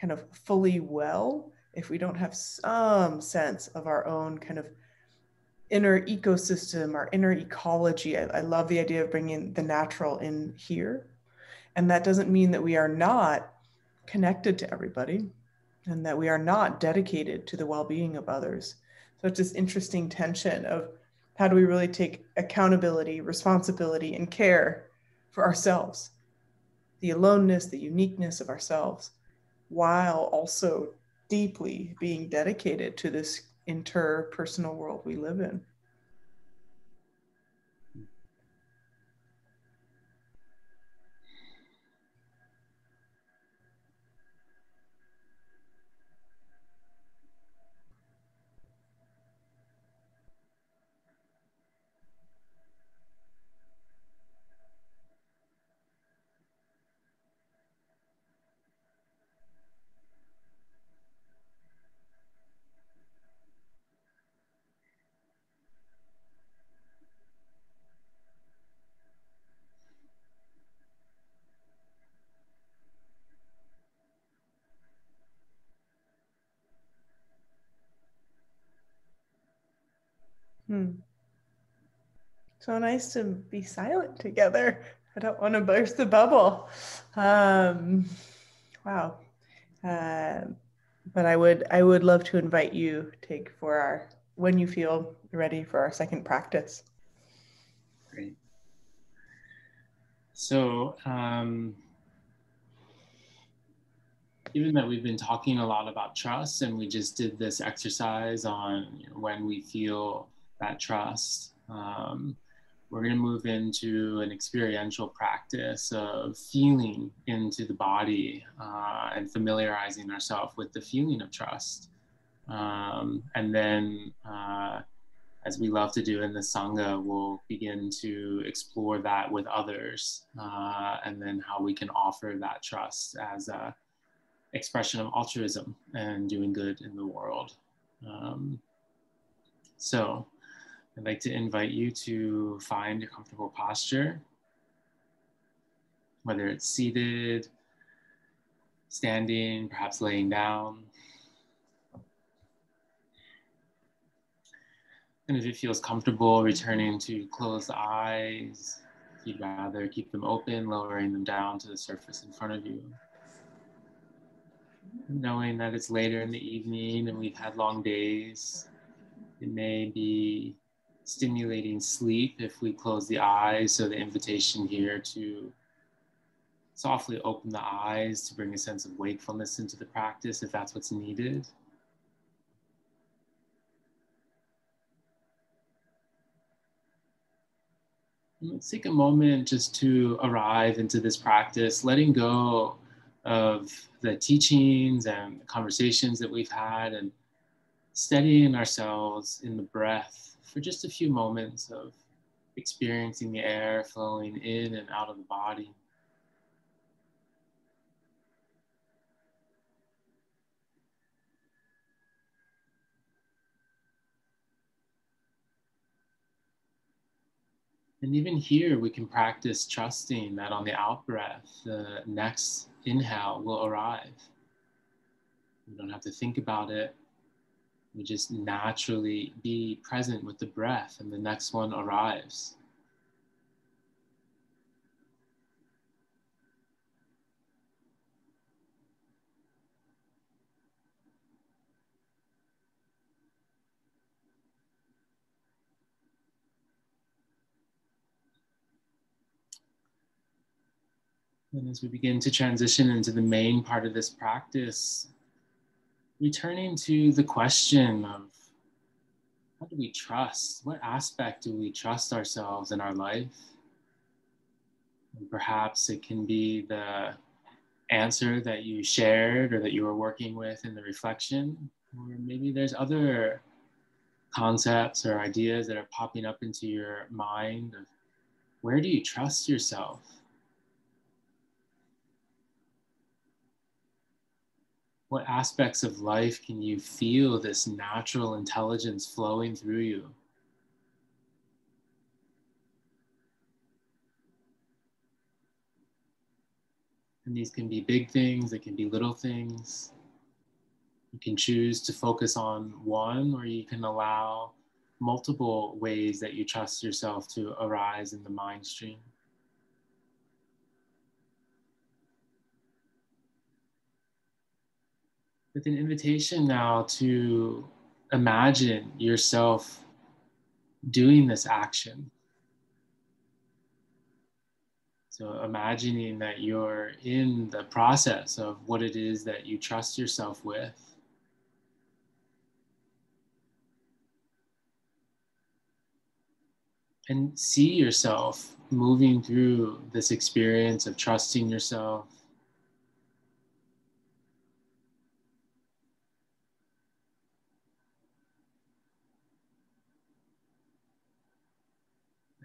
kind of fully well if we don't have some sense of our own kind of inner ecosystem, our inner ecology. I, I, love the idea of bringing the natural in here. And that doesn't mean that we are not connected to everybody and that we are not dedicated to the well being of others. So it's this interesting tension of how do we really take accountability, responsibility, and care for ourselves, the aloneness, the uniqueness of ourselves, while also deeply being dedicated to this interpersonal world we live in. Hmm. So nice to be silent together. I don't want to burst the bubble. Um, wow. Uh, but I would I would love to invite you Teague for our when you feel ready for our second practice. Great. So um, given that we've been talking a lot about trust and we just did this exercise on when we feel that trust. Um, we're going to move into an experiential practice of feeling into the body uh, and familiarizing ourselves with the feeling of trust. Um, and then, uh, as we love to do in the Sangha, we'll begin to explore that with others uh, and then how we can offer that trust as a expression of altruism and doing good in the world. Um, so, I'd like to invite you to find a comfortable posture, whether it's seated, standing, perhaps laying down. And if it feels comfortable, returning to closed eyes. If you'd rather keep them open, lowering them down to the surface in front of you. Knowing that it's later in the evening and we've had long days, it may be stimulating sleep if we close the eyes. So the invitation here to softly open the eyes to bring a sense of wakefulness into the practice if that's what's needed. Let's take a moment just to arrive into this practice, letting go of the teachings and conversations that we've had and steadying ourselves in the breath for just a few moments of experiencing the air flowing in and out of the body. And even here, we can practice trusting that on the out breath, the next inhale will arrive. We don't have to think about it. We just naturally be present with the breath, and the next one arrives. And as we begin to transition into the main part of this practice, returning to the question of how do we trust? What aspect do we trust ourselves in our life? And perhaps it can be the answer that you shared or that you were working with in the reflection. Or maybe there's other concepts or ideas that are popping up into your mind of where do you trust yourself? What aspects of life can you feel this natural intelligence flowing through you? And these can be big things, they can be little things. You can choose to focus on one, or you can allow multiple ways that you trust yourself to arise in the mind stream. With an invitation now to imagine yourself doing this action. So, imagining that you're in the process of what it is that you trust yourself with. and see yourself moving through this experience of trusting yourself.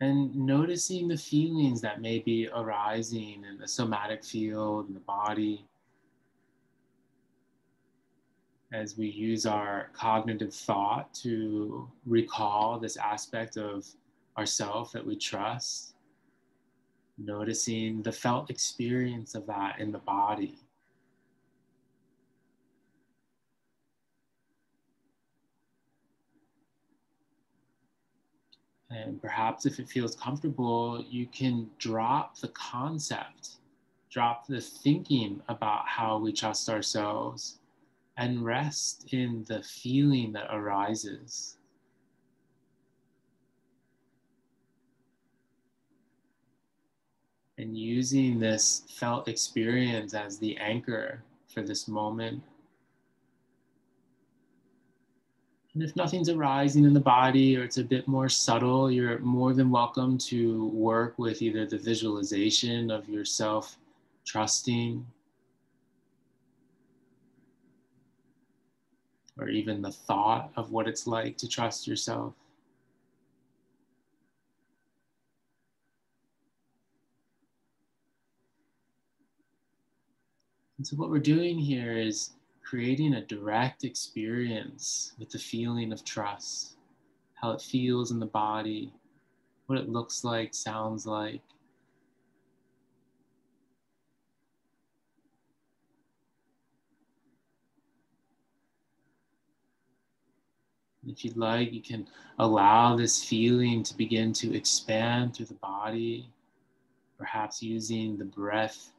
And noticing the feelings that may be arising in the somatic field, in the body, as we use our cognitive thought to recall this aspect of ourself that we trust, noticing the felt experience of that in the body. And perhaps if it feels comfortable, you can drop the concept, drop the thinking about how we trust ourselves, and rest in the feeling that arises. and using this felt experience as the anchor for this moment. And if nothing's arising in the body or it's a bit more subtle, you're more than welcome to work with either the visualization of yourself trusting or even the thought of what it's like to trust yourself. And so, what we're doing here is creating a direct experience with the feeling of trust, how it feels in the body, what it looks like, sounds like. If you'd like, you can allow this feeling to begin to expand through the body, perhaps using the breath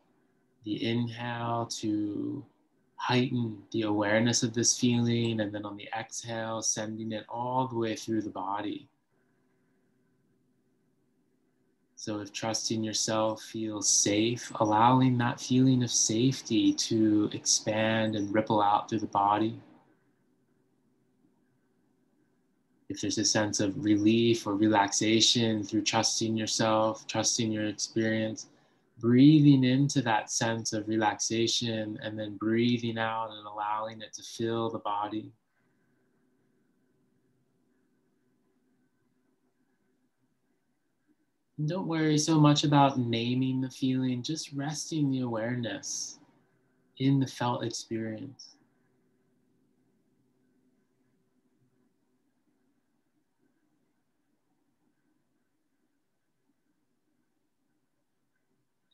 the inhale to heighten the awareness of this feeling, and then on the exhale, sending it all the way through the body. So, if trusting yourself feels safe, allowing that feeling of safety to expand and ripple out through the body. If there's a sense of relief or relaxation through trusting yourself, trusting your experience, breathing into that sense of relaxation and then breathing out and allowing it to fill the body. And don't worry so much about naming the feeling, just resting the awareness in the felt experience.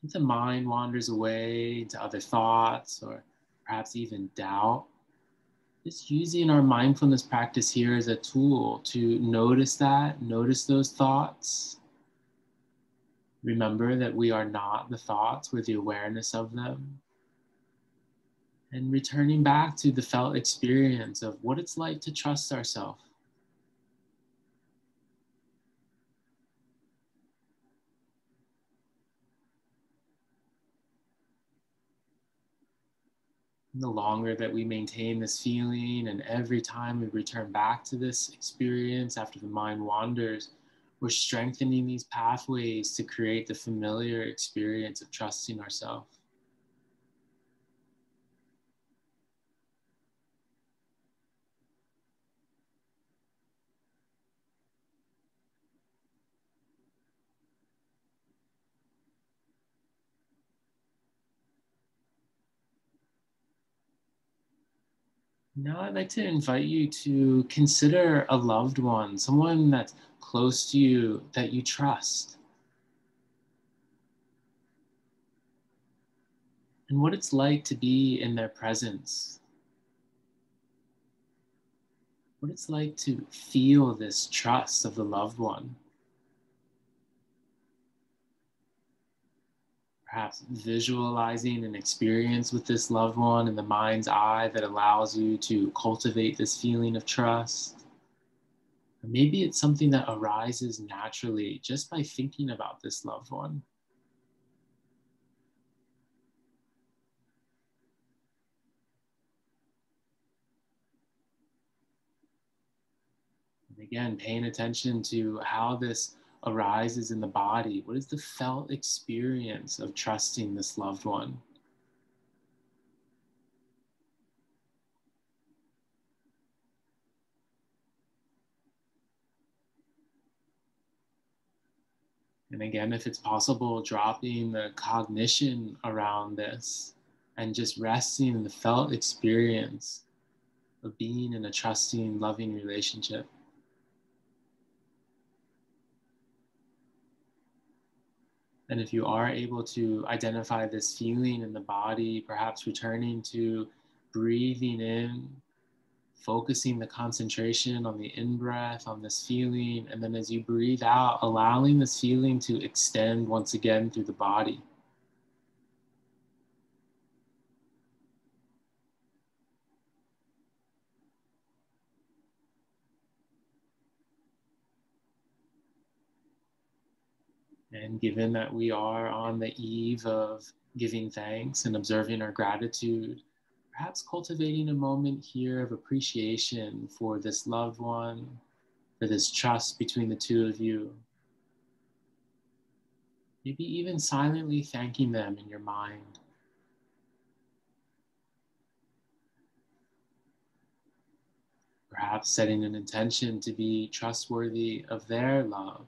The mind wanders away to other thoughts or perhaps even doubt, just using our mindfulness practice here as a tool to notice that, notice those thoughts. Remember that we are not the thoughts, we're the awareness of them. And returning back to the felt experience of what it's like to trust ourselves the longer that we maintain this feeling, and every time we return back to this experience after the mind wanders, we're strengthening these pathways to create the familiar experience of trusting ourselves. Now I'd like to invite you to consider a loved one, someone that's close to you that you trust. And what it's like to be in their presence. What it's like to feel this trust of the loved one. Perhaps visualizing an experience with this loved one in the mind's eye that allows you to cultivate this feeling of trust. Maybe it's something that arises naturally just by thinking about this loved one. And again, paying attention to how this arises in the body? What is the felt experience of trusting this loved one? And again, if it's possible, dropping the cognition around this and just resting in the felt experience of being in a trusting, loving relationship. And if you are able to identify this feeling in the body, perhaps returning to breathing in, focusing the concentration on the in breath, on this feeling, and then as you breathe out, allowing this feeling to extend once again through the body. And given that we are on the eve of giving thanks and observing our gratitude, perhaps cultivating a moment here of appreciation for this loved one, for this trust between the two of you. Maybe even silently thanking them in your mind. Perhaps setting an intention to be trustworthy of their love.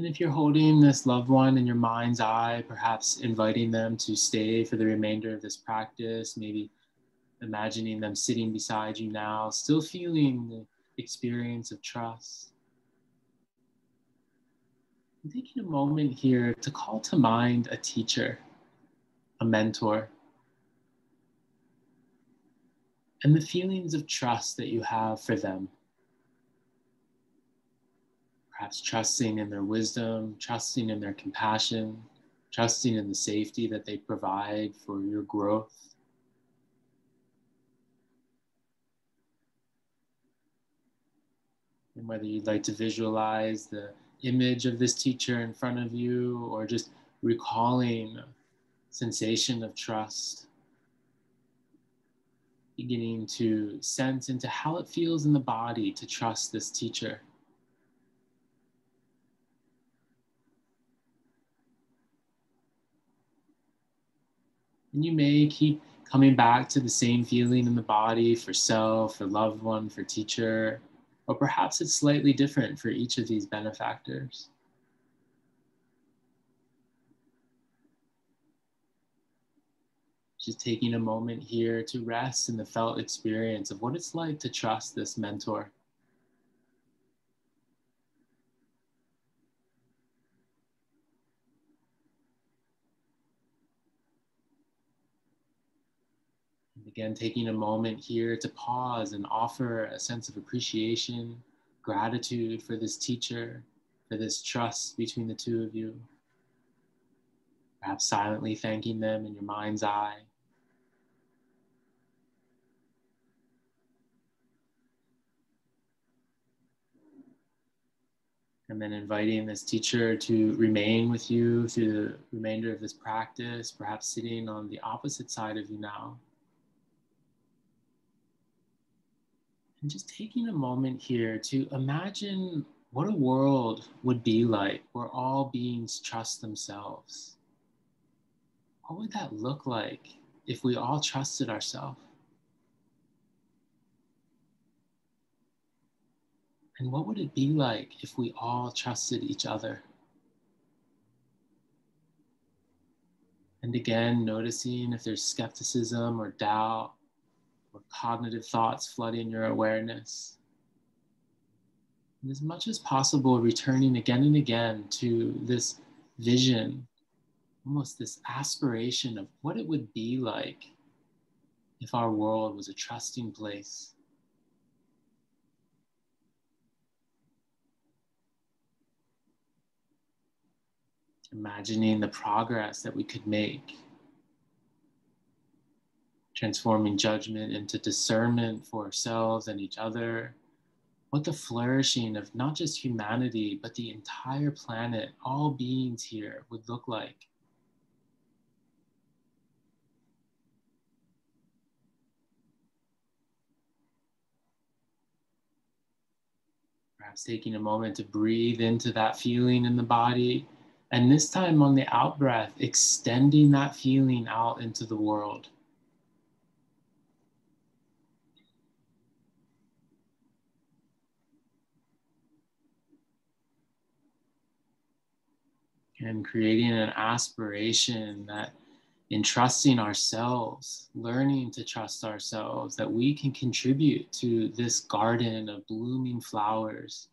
And if you're holding this loved one in your mind's eye, perhaps inviting them to stay for the remainder of this practice, maybe imagining them sitting beside you now, still feeling the experience of trust. And taking a moment here to call to mind a teacher, a mentor, and the feelings of trust that you have for them perhaps trusting in their wisdom, trusting in their compassion, trusting in the safety that they provide for your growth. And whether you'd like to visualize the image of this teacher in front of you or just recalling sensation of trust beginning to sense into how it feels in the body to trust this teacher And you may keep coming back to the same feeling in the body for self, for loved one, for teacher, or perhaps it's slightly different for each of these benefactors. Just taking a moment here to rest in the felt experience of what it's like to trust this mentor. Again, taking a moment here to pause and offer a sense of appreciation, gratitude for this teacher, for this trust between the two of you. Perhaps silently thanking them in your mind's eye. and then inviting this teacher to remain with you through the remainder of this practice, perhaps sitting on the opposite side of you now. And just taking a moment here to imagine what a world would be like where all beings trust themselves. what would that look like if we all trusted ourselves? And what would it be like if we all trusted each other? And again, noticing if there's skepticism or doubt or cognitive thoughts flooding your awareness. And as much as possible, returning again and again to this vision, almost this aspiration of what it would be like if our world was a trusting place imagining the progress that we could make, transforming judgment into discernment for ourselves and each other. What the flourishing of not just humanity, but the entire planet, all beings here, would look like. Perhaps taking a moment to breathe into that feeling in the body and this time on the out breath, extending that feeling out into the world. And creating an aspiration that in trusting ourselves, learning to trust ourselves, that we can contribute to this garden of blooming flowers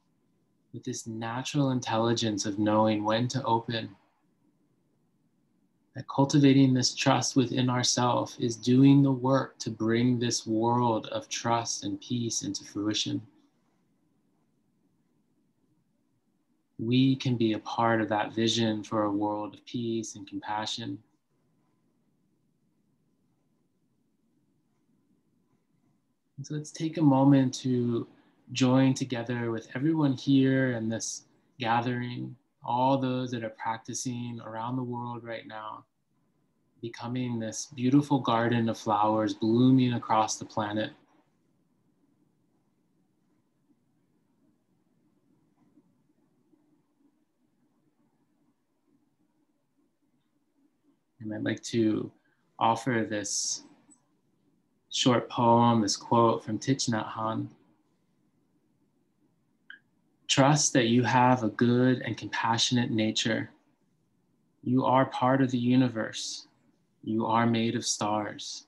with this natural intelligence of knowing when to open. That cultivating this trust within ourselves is doing the work to bring this world of trust and peace into fruition. We can be a part of that vision for a world of peace and compassion. And so let's take a moment to join together with everyone here in this gathering, all those that are practicing around the world right now, becoming this beautiful garden of flowers blooming across the planet. And I'd like to offer this short poem, this quote from Thich Nhat Hanh. Trust that you have a good and compassionate nature. You are part of the universe. You are made of stars.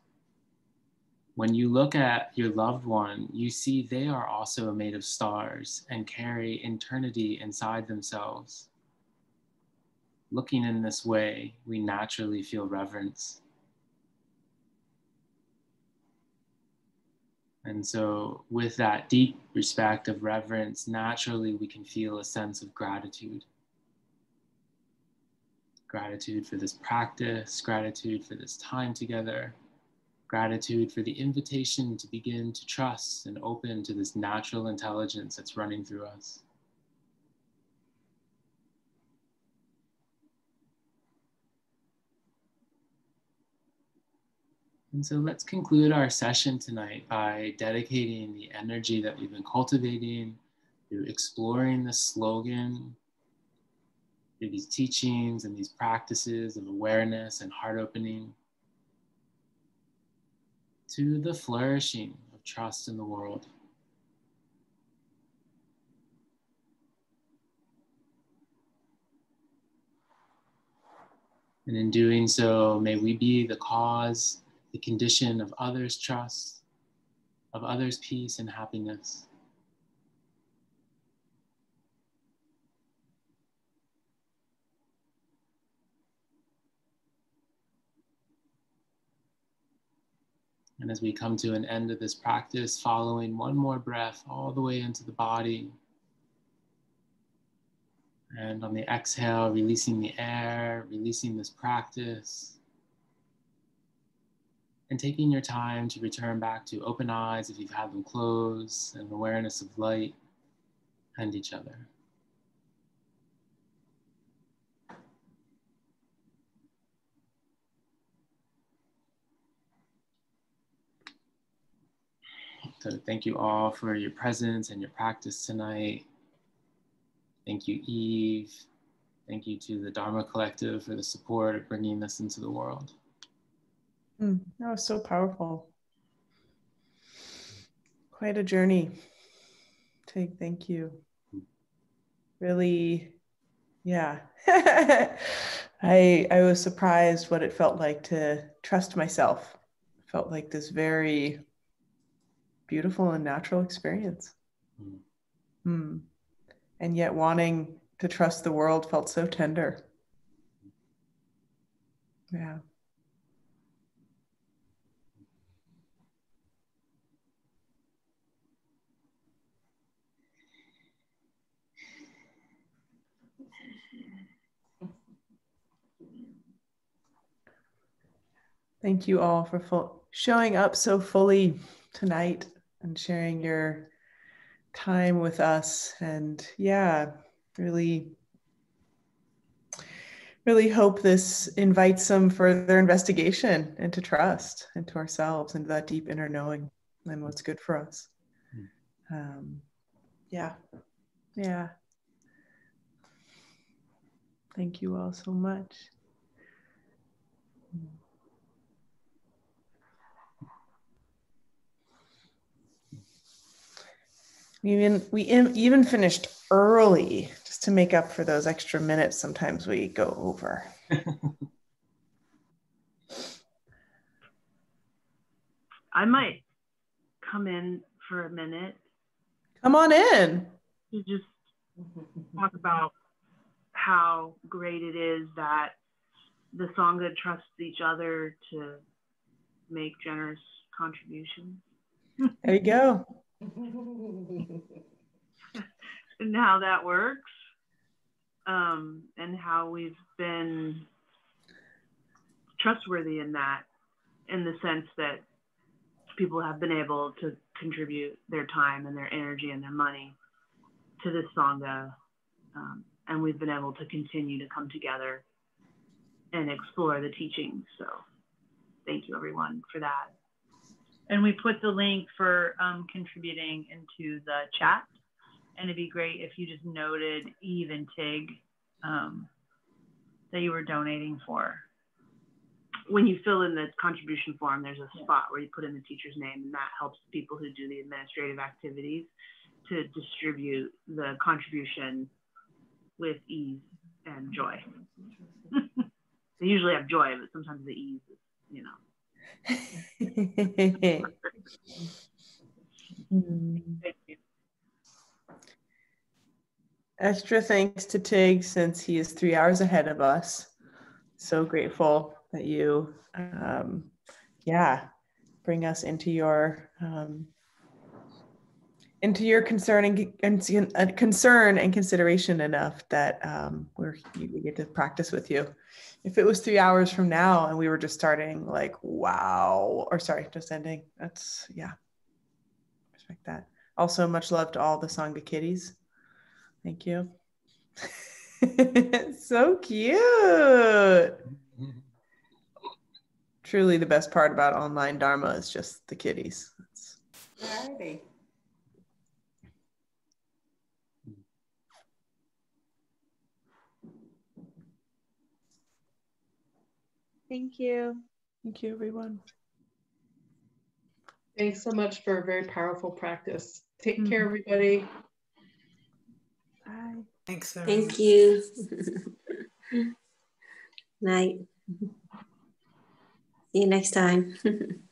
When you look at your loved one, you see they are also made of stars and carry eternity inside themselves. Looking in this way, we naturally feel reverence. And so, with that deep respect of reverence, naturally we can feel a sense of gratitude. Gratitude for this practice, gratitude for this time together, gratitude for the invitation to begin to trust and open to this natural intelligence that's running through us. And so let's conclude our session tonight by dedicating the energy that we've been cultivating through exploring the slogan, through these teachings and these practices of awareness and heart opening, to the flourishing of trust in the world. And in doing so, may we be the cause the condition of others' trust, of others' peace and happiness. And as we come to an end of this practice, following one more breath all the way into the body. And on the exhale, releasing the air, releasing this practice and taking your time to return back to open eyes if you've had them closed and awareness of light and each other. So thank you all for your presence and your practice tonight. Thank you, Eve. Thank you to the Dharma Collective for the support of bringing this into the world. Mm, that was so powerful. Quite a journey. Teague thank you. Really, yeah. I I was surprised what it felt like to trust myself. Felt like this very beautiful and natural experience. Mm. Mm. And yet wanting to trust the world felt so tender. Yeah. Thank you all for full, showing up so fully tonight and sharing your time with us. And yeah, really, really hope this invites some further investigation into trust, into ourselves, into that deep inner knowing and what's good for us. Hmm. Um, yeah, yeah. Thank you all so much. We even we even finished early just to make up for those extra minutes. Sometimes we go over. I might come in for a minute. Come on in. To just talk about how great it is that the Sangha trusts each other to make generous contributions. There you go. and how that works, um, and how we've been trustworthy in that, in the sense that people have been able to contribute their time and their energy and their money to this sangha, um, and we've been able to continue to come together and explore the teachings. So, thank you everyone for that. And we put the link for um, contributing into the chat. And it'd be great if you just noted Eve and Teague um, that you were donating for. When you fill in the contribution form, there's a spot where you put in the teacher's name, and that helps people who do the administrative activities to distribute the contribution with ease and joy. they usually have joy, but sometimes the ease is, you know. Extra thanks to Teague since he is three hours ahead of us. So grateful that you, um, yeah, bring us into your um, into your concern and, and uh, concern and consideration enough that um, we're we get to practice with you if it was three hours from now and we were just starting, like, wow, or sorry, just ending, that's, yeah, respect that. Also, much love to all the Sangha kitties. Thank you. so cute. Truly, the best part about online Dharma is just the kitties. Alrighty. Thank you. Thank you, everyone. Thanks so much for a very powerful practice. Take mm -hmm. care, everybody. Bye. Thanks. Everyone. Thank you. Night. See you next time.